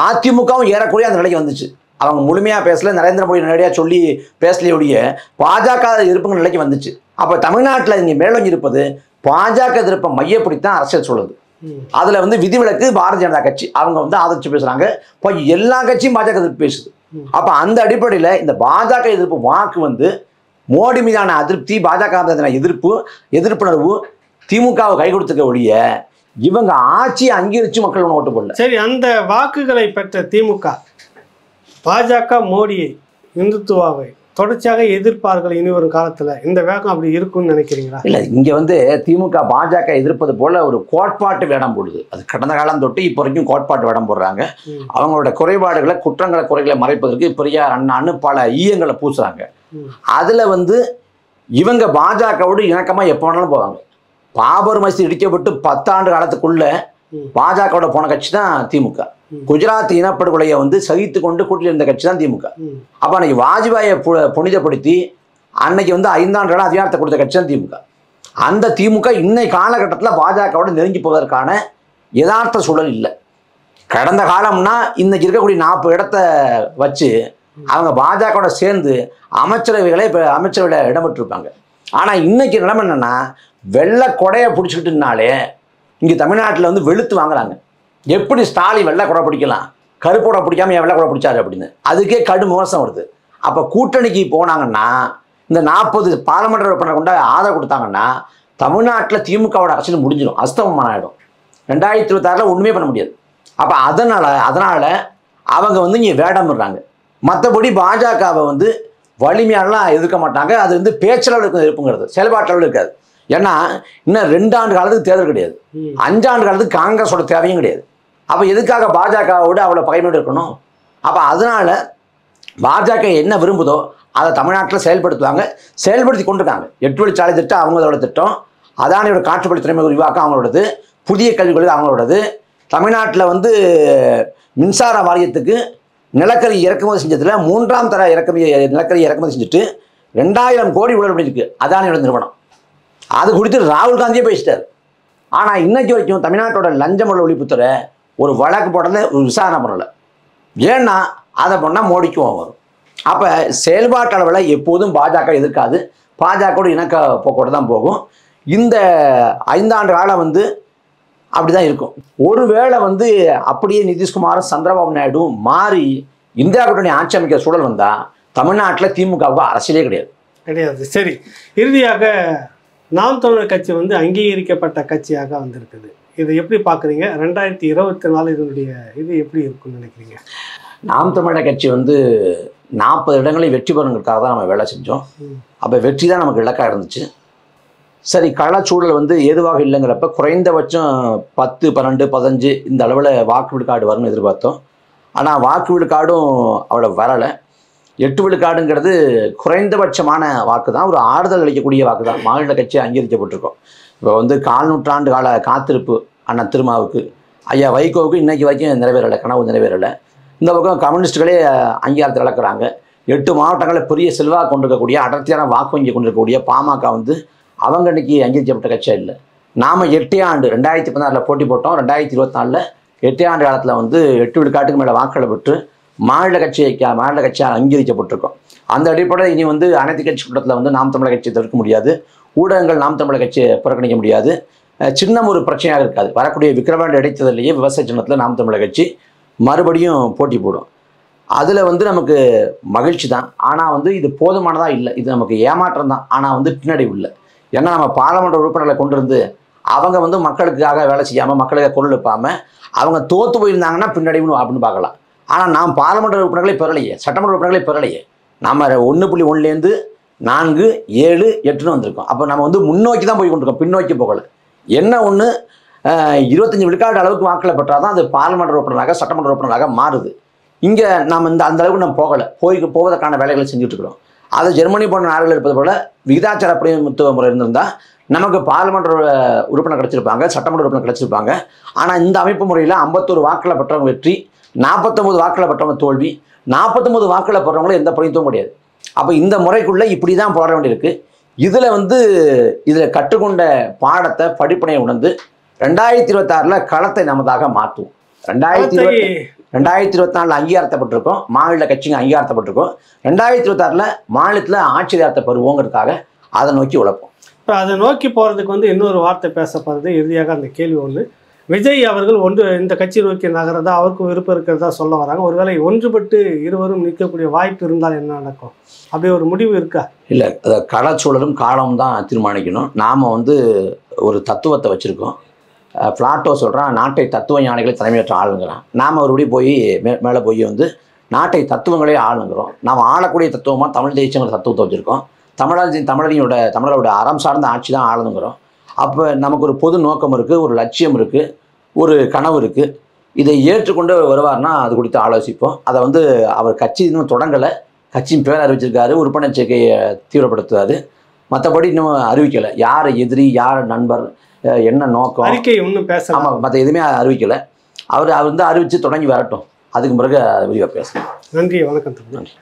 அதிமுகவும் ஏறக்கூடிய அந்த நிலைக்கு வந்துச்சு. அவங்க முழுமையாக பேசல நரேந்திர மோடி நேரடியாக சொல்லி பேசலையோடைய பாஜக எதிர்ப்புங்கிற நிலைக்கு வந்துச்சு. அப்போ தமிழ்நாட்டில் இங்கே மேலோங்கி இருப்பது பாஜக எதிர்ப்பை மையப்படுத்தித்தான் அரசியல் சொல்லுது. அதில் வந்து விதிவிலக்கு பாரதிய ஜனதா கட்சி. அவங்க வந்து ஆதரிச்சு பேசுகிறாங்க இப்போ எல்லா கட்சியும் பாஜக எதிர்ப்பு பேசுது. அப்போ அந்த அடிப்படையில் இந்த பாஜக எதிர்ப்பு வாக்கு வந்து மோடி மீதான அதிருப்தி பாஜக மீதான எதிர்ப்பு எதிர்ப்புணர்வு திமுகவை கை கொடுத்துக்க ஒழிய இவங்க ஆட்சியை அங்கீகரிச்சு மக்கள் ஓட்டு போடல. சரி அந்த வாக்குகளை பெற்ற திமுக பாஜக மோடியை இந்துத்துவாவை தொடர்ச்சியாக எதிர்ப்பார்கள் இனி வரும் காலத்துல இந்த வேகம் அப்படி இருக்கும்னு நினைக்கிறீங்களா இல்லை இங்கே வந்து திமுக பாஜக எதிர்ப்பது போல ஒரு கோட்பாட்டு வேடம் போடுது அது கடந்த காலம் தொட்டு இப்போ வரைக்கும் கோட்பாட்டு வேடம் போடுறாங்க. அவங்களோட குறைபாடுகளை குற்றங்களை குறைகளை மறைப்பதற்கு பெரியார் அண்ணான்னு பல ஈயங்களை பூசுறாங்க. அதில் வந்து இவங்க பாஜகவோடு இணக்கமாக எப்போ வேணாலும் போவாங்க பாபர் மசீது இடிக்கப்பட்டு பத்தாண்டு காலத்துக்குள்ள. பாஜகவோட போன கட்சி தான் திமுக. குஜராத் இனப்படுகொலையை வந்து சகித்து கொண்டு கூட்டில் இருந்த கட்சி தான் திமுக. அப்போ அன்னைக்கு வாஜ்பாயை பு- புனிதப்படுத்தி அன்னைக்கு வந்து ஐந்தாண்டு அதிகாரத்தை கொடுத்த கட்சி தான் திமுக. அந்த திமுக இன்னை காலகட்டத்தில் பாஜகவோட நெருங்கி போவதற்கான யதார்த்த சூழல் இல்லை. கடந்த காலம்னா இன்னைக்கு இருக்கக்கூடிய நாற்பது இடத்த வச்சு அவங்க பாஜகவோட சேர்ந்து அமைச்சரவைகளை இப்போ அமைச்சரவையில் இடம்பெற்றிருப்பாங்க. ஆனால் இன்னைக்கு நிலைமை என்னன்னா வெள்ளை கொடையை பிடிச்சிக்கிட்டுனாலே இங்கே தமிழ்நாட்டில் வந்து வெளுத்து வாங்குறாங்க. எப்படி ஸ்டாலின் வெள்ளை கொடை பிடிக்கலாம்? கருப்போட பிடிக்காம என் வெள்ளை கொடை பிடிச்சாரு அப்படின்னு. அதுக்கே கடும் விமர்சனம் வருது. அப்போ கூட்டணிக்கு போனாங்கன்னா இந்த நாற்பது பாராளுமன்ற உறுப்பினர் கொண்ட ஆதரவு கொடுத்தாங்கன்னா தமிழ்நாட்டில் திமுகவோட அரசியல் முடிஞ்சிடும். அஸ்தமனம் ஆகிடும் ரெண்டாயிரத்தி இருபத்தாறில் ஒன்றுமே பண்ண முடியாது. அப்போ அதனால் அதனால் அவங்க வந்து இங்கே வேடமிடுறாங்க. மற்றபடி பாஜகவை வந்து வலிமையாலாம் எதிர்க்க மாட்டாங்க. அது வந்து பேச்சளவில் இருக்கும் எதிர்ப்புங்கிறது செயல்பாட்டளவில் இருக்காது. ஏன்னா இன்னும் ரெண்டு ஆண்டு காலத்துக்கு தேர்தல் கிடையாது. அஞ்சாண்டு காலத்துக்கு காங்கிரஸோட தேவையும் கிடையாது. அப்போ எதுக்காக பாஜகவோடு அவ்வளோ பகைமையோடு இருக்கணும்? அப்போ அதனால் பாஜக என்ன விரும்புதோ அதை தமிழ்நாட்டில் செயல்படுத்துவாங்க. செயல்படுத்தி கொண்டிருக்காங்க. எட்டு வழிச்சாலை திட்டம் அவங்களோட திட்டம். அதானியோட காற்றுப்படி திறமை விரிவாக்கம் அவங்களோடது. புதிய கல்விக் கொள்கை அவங்களோடது. தமிழ்நாட்டில் வந்து மின்சார வாரியத்துக்கு நிலக்கரி இறக்குமதி செஞ்சதில் மூன்றாம் தர இறக்குமதி நிலக்கரி இறக்குமதி செஞ்சுட்டு ரெண்டாயிரம் கோடி ஊழல் பண்ணியிருக்கு அதானியோட நிறுவனம். அது குறித்து ராகுல் காந்தியே பேசிட்டார் ஆனால் இன்னைக்கு வரைக்கும் தமிழ்நாட்டோட லஞ்ச ஒழிப்புத்துறை ஒரு வழக்கு போடல ஒரு விசாரணை பண்ணலை. ஏன்னா அதை பண்ணால் மோடிக்கும் வரும். அப்போ செயல்பாட்டு அளவில் எப்போதும் பாஜக எதிர்க்காது. பாஜகவோட இணக்க போக்கோடு தான் போகும். இந்த ஐந்தாண்டு காலம் வந்து அப்படி தான் இருக்கும். ஒருவேளை வந்து அப்படியே நிதிஷ்குமாரும் சந்திரபாபு நாயுடும் மாறி இந்தியா கூட்டணி ஆட்சி அமைக்கிற சூழல் வந்தால் தமிழ்நாட்டில் திமுகவுக்கு அரசியலே கிடையாது. கிடையாது. சரி இறுதியாக நாம் தமிழர் கட்சி வந்து அங்கீகரிக்கப்பட்ட கட்சியாக வந்திருக்குது. இது எப்படி பார்க்குறீங்க? ரெண்டாயிரத்தி இருபத்தி நாலு இதனுடைய இது எப்படி இருக்கும்னு நினைக்கிறீங்க? நாம் தமிழர் கட்சி வந்து நாற்பது இடங்களில் வெற்றி பெறுங்கிறதுக்காக தான் நம்ம வேலை செஞ்சோம். அப்போ வெற்றி தான் நமக்கு இலக்காக இருந்துச்சு. சரி களச்சூழல் வந்து ஏதுவாக இல்லைங்கிறப்ப குறைந்தபட்சம் பத்து பன்னெண்டு பதினஞ்சு இந்த அளவில் வாக்கு விழுக்காடு வரும்னு எதிர்பார்த்தோம். ஆனால் வாக்கு விழுக்காடும் அவ்வளோ வரலை. எட்டு விழுக்காடுங்கிறது குறைந்தபட்சமான வாக்கு தான் ஒரு ஆறுதல் அளிக்கக்கூடிய வாக்கு தான் மாநில கட்சி அங்கீகரிக்கப்பட்டிருக்கோம். இப்போ வந்து கால் நூற்றாண்டு கால காத்திருப்பு அண்ணா திருமாவுக்கு. ஐயா வைகோவுக்கு இன்றைக்கி வரைக்கும் நிறைவேறலை கனவு நிறைவேறலை. இந்த பக்கம் கம்யூனிஸ்டுகளே அங்கீகாரத்தை இழக்கிறாங்க. எட்டு மாவட்டங்களில் பெரிய செல்வாக்கு கொண்டிருக்கக்கூடிய அடர்த்தியான வாக்கு வங்கி கொண்டிருக்கக்கூடிய பாமக வந்து அவங்க இன்றைக்கி அங்கீகரிக்கப்பட்ட கட்சியாக இல்லை நாம் எட்டே ஆண்டு ரெண்டாயிரத்தி பதினாறில் போட்டி போட்டோம் ரெண்டாயிரத்தி இருபத்தி நாலில் எட்டே ஆண்டு காலத்தில் வந்து எட்டு விழுக்காட்டுக்கு மேலே வாக்களை பெற்று மாநில கட்சியை மாநில கட்சியால் அங்கீகரிக்கப்பட்டிருக்கோம். அந்த அடிப்படையில் இனி வந்து அனைத்து கட்சி கூட்டத்தில் வந்து நாம் தமிழக கட்சியை தவிர்க்க முடியாது. ஊடகங்கள் நாம் தமிழக கட்சியை புறக்கணிக்க முடியாது. சின்னம் ஒரு பிரச்சனையாக இருக்காது. வரக்கூடிய விக்ரவாண்டு இடைத்தேர்தலையே விவசாய சின்னத்தில் நாம் தமிழக கட்சி மறுபடியும் போட்டி போடும். அதில் வந்து நமக்கு மகிழ்ச்சி தான். ஆனால் வந்து இது போதுமானதாக இல்லை. இது நமக்கு ஏமாற்றம் தான். ஆனால் வந்து பின்னடைவு இல்லை. ஏன்னா நம்ம பாராளுமன்ற உறுப்பினர்களை கொண்டு இருந்து அவங்க வந்து மக்களுக்காக வேலை செய்யாமல் மக்களுக்கு குரல் எழுப்பாமல் அவங்க தோற்று போயிருந்தாங்கன்னா பின்னடைவுன்னு அப்படின்னு பார்க்கலாம். ஆனால் நாம் பாராளுமன்ற உறுப்பினர்களை பெறலையே. சட்டமன்ற உறுப்பினர்களை பெறலையே. நம்ம ஒன்று புள்ளி ஒன்றுலேருந்து நான்கு ஏழு எட்டுன்னு வந்திருக்கோம். அப்போ நம்ம வந்து முன்னோக்கி தான் போய் கொண்டிருக்கோம். பின்னோக்கி போகலை. என்ன ஒன்று இருபத்தஞ்சி விழுக்காடு அளவுக்கு வாக்களை பெற்றால் தான் அது பாராளுமன்ற உறுப்பினராக சட்டமன்ற உறுப்பினராக மாறுது. இங்கே நம்ம இந்த அந்த அளவுக்கு நம்ம போகலை. போய் போவதற்கான வேலைகளை செஞ்சுட்டு இருக்கிறோம். அது ஜெர்மனி போன்ற நாடுகள் இருப்பது போல் விகிதாச்சார பிரதிநிதித்துவ முறை இருந்திருந்தால் நமக்கு பாராளுமன்ற உறுப்பினர் கிடச்சிருப்பாங்க சட்டமன்ற உறுப்பினர் கிடச்சிருப்பாங்க. ஆனால் இந்த அமைப்பு முறையில் ஐம்பத்தோரு வாக்களை பெற்றவங்க வெற்றி நாற்பத்தொம்பது வாக்களை பெற்றவங்க தோல்வி நாற்பத்தொம்பது வாக்களை பெற்றவங்களும் எந்த பிரதித்துவம் கிடையாது. அப்போ இந்த முறைக்குள்ளே இப்படி தான் போட வேண்டியிருக்கு. இதில் வந்து இதில் கற்றுக்கொண்ட பாடத்தை படிப்பினை உணர்ந்து ரெண்டாயிரத்தி இருபத்தாறில் களத்தை நமதாக மாற்றுவோம் ரெண்டாயிரத்தி இருபத்தி ரெண்டாயிரத்தி இருபத்தி நாலில் அங்கீகாரத்தப்பட்டிருக்கோம். மாநில கட்சிங்க அங்கீகாரத்தப்பட்டிருக்கோம். ரெண்டாயிரத்தி இருபத்தாறில் மாநிலத்தில் ஆட்சி அதிகாரத்தை பெறுவோங்கிறதுக்காக அதை நோக்கி உழைப்போம். இப்போ அதை நோக்கி போகிறதுக்கு வந்து இன்னொரு வார்த்தை பேசப்படுறது இறுதியாக அந்த கேள்வி ஒன்று விஜய் அவர்கள் ஒன்று இந்த கட்சி நோக்கி நகர்றதா அவருக்கும் விருப்பம் இருக்கிறதா சொல்ல வராங்க. ஒருவேளை ஒன்றுபட்டு இருவரும் நிற்கக்கூடிய வாய்ப்பு இருந்தால் என்ன நடக்கும்? அப்படி ஒரு முடிவு இருக்கா? இல்லை அதை களச்சூழலும் காலமும் தான் தீர்மானிக்கணும். நாம் வந்து ஒரு தத்துவத்தை வச்சுருக்கோம். பிளாட்டோ சொல்கிறான் நாட்டை தத்துவ ஞானிகளை தலைமையற்ற ஆளுங்கிறான் நாம் ஒருபடி போய் மே மேலே போய் வந்து நாட்டை தத்துவங்களே ஆளுங்கிறோம். நாம் ஆளக்கூடிய தத்துவமாக தமிழ் தேசியங்கிற தத்துவத்தை வச்சுருக்கோம். தமிழர் தமிழரினோட தமிழரோட அறம் சார்ந்த ஆட்சி தான் ஆளுங்கிறோம். அப்போ நமக்கு ஒரு பொது நோக்கம் இருக்குது ஒரு லட்சியம் இருக்குது ஒரு கனவு இருக்குது இதை ஏற்றுக்கொண்டு வருவார்னா அது குறித்து ஆலோசிப்போம். அதை வந்து அவர் கட்சி இன்னும் தொடங்கலை. கட்சியின் பேர் அறிவிச்சிருக்காரு. உறுப்பினர் சேர்க்கையை தீவிரப்படுத்துவார். மற்றபடி இன்னும் அறிவிக்கலை. யார் எதிரி யார் நண்பர் என்ன நோக்கம்? அறிக்கை இன்னும் பேசலாம் ஆமாம் மற்ற எதுவுமே அறிவிக்கலை. அவர் அவர் வந்து அறிவித்து தொடங்கி வரட்டும். அதுக்கு பிறகு விரிவாக பேசலாம். நன்றி வணக்கம் நன்றி.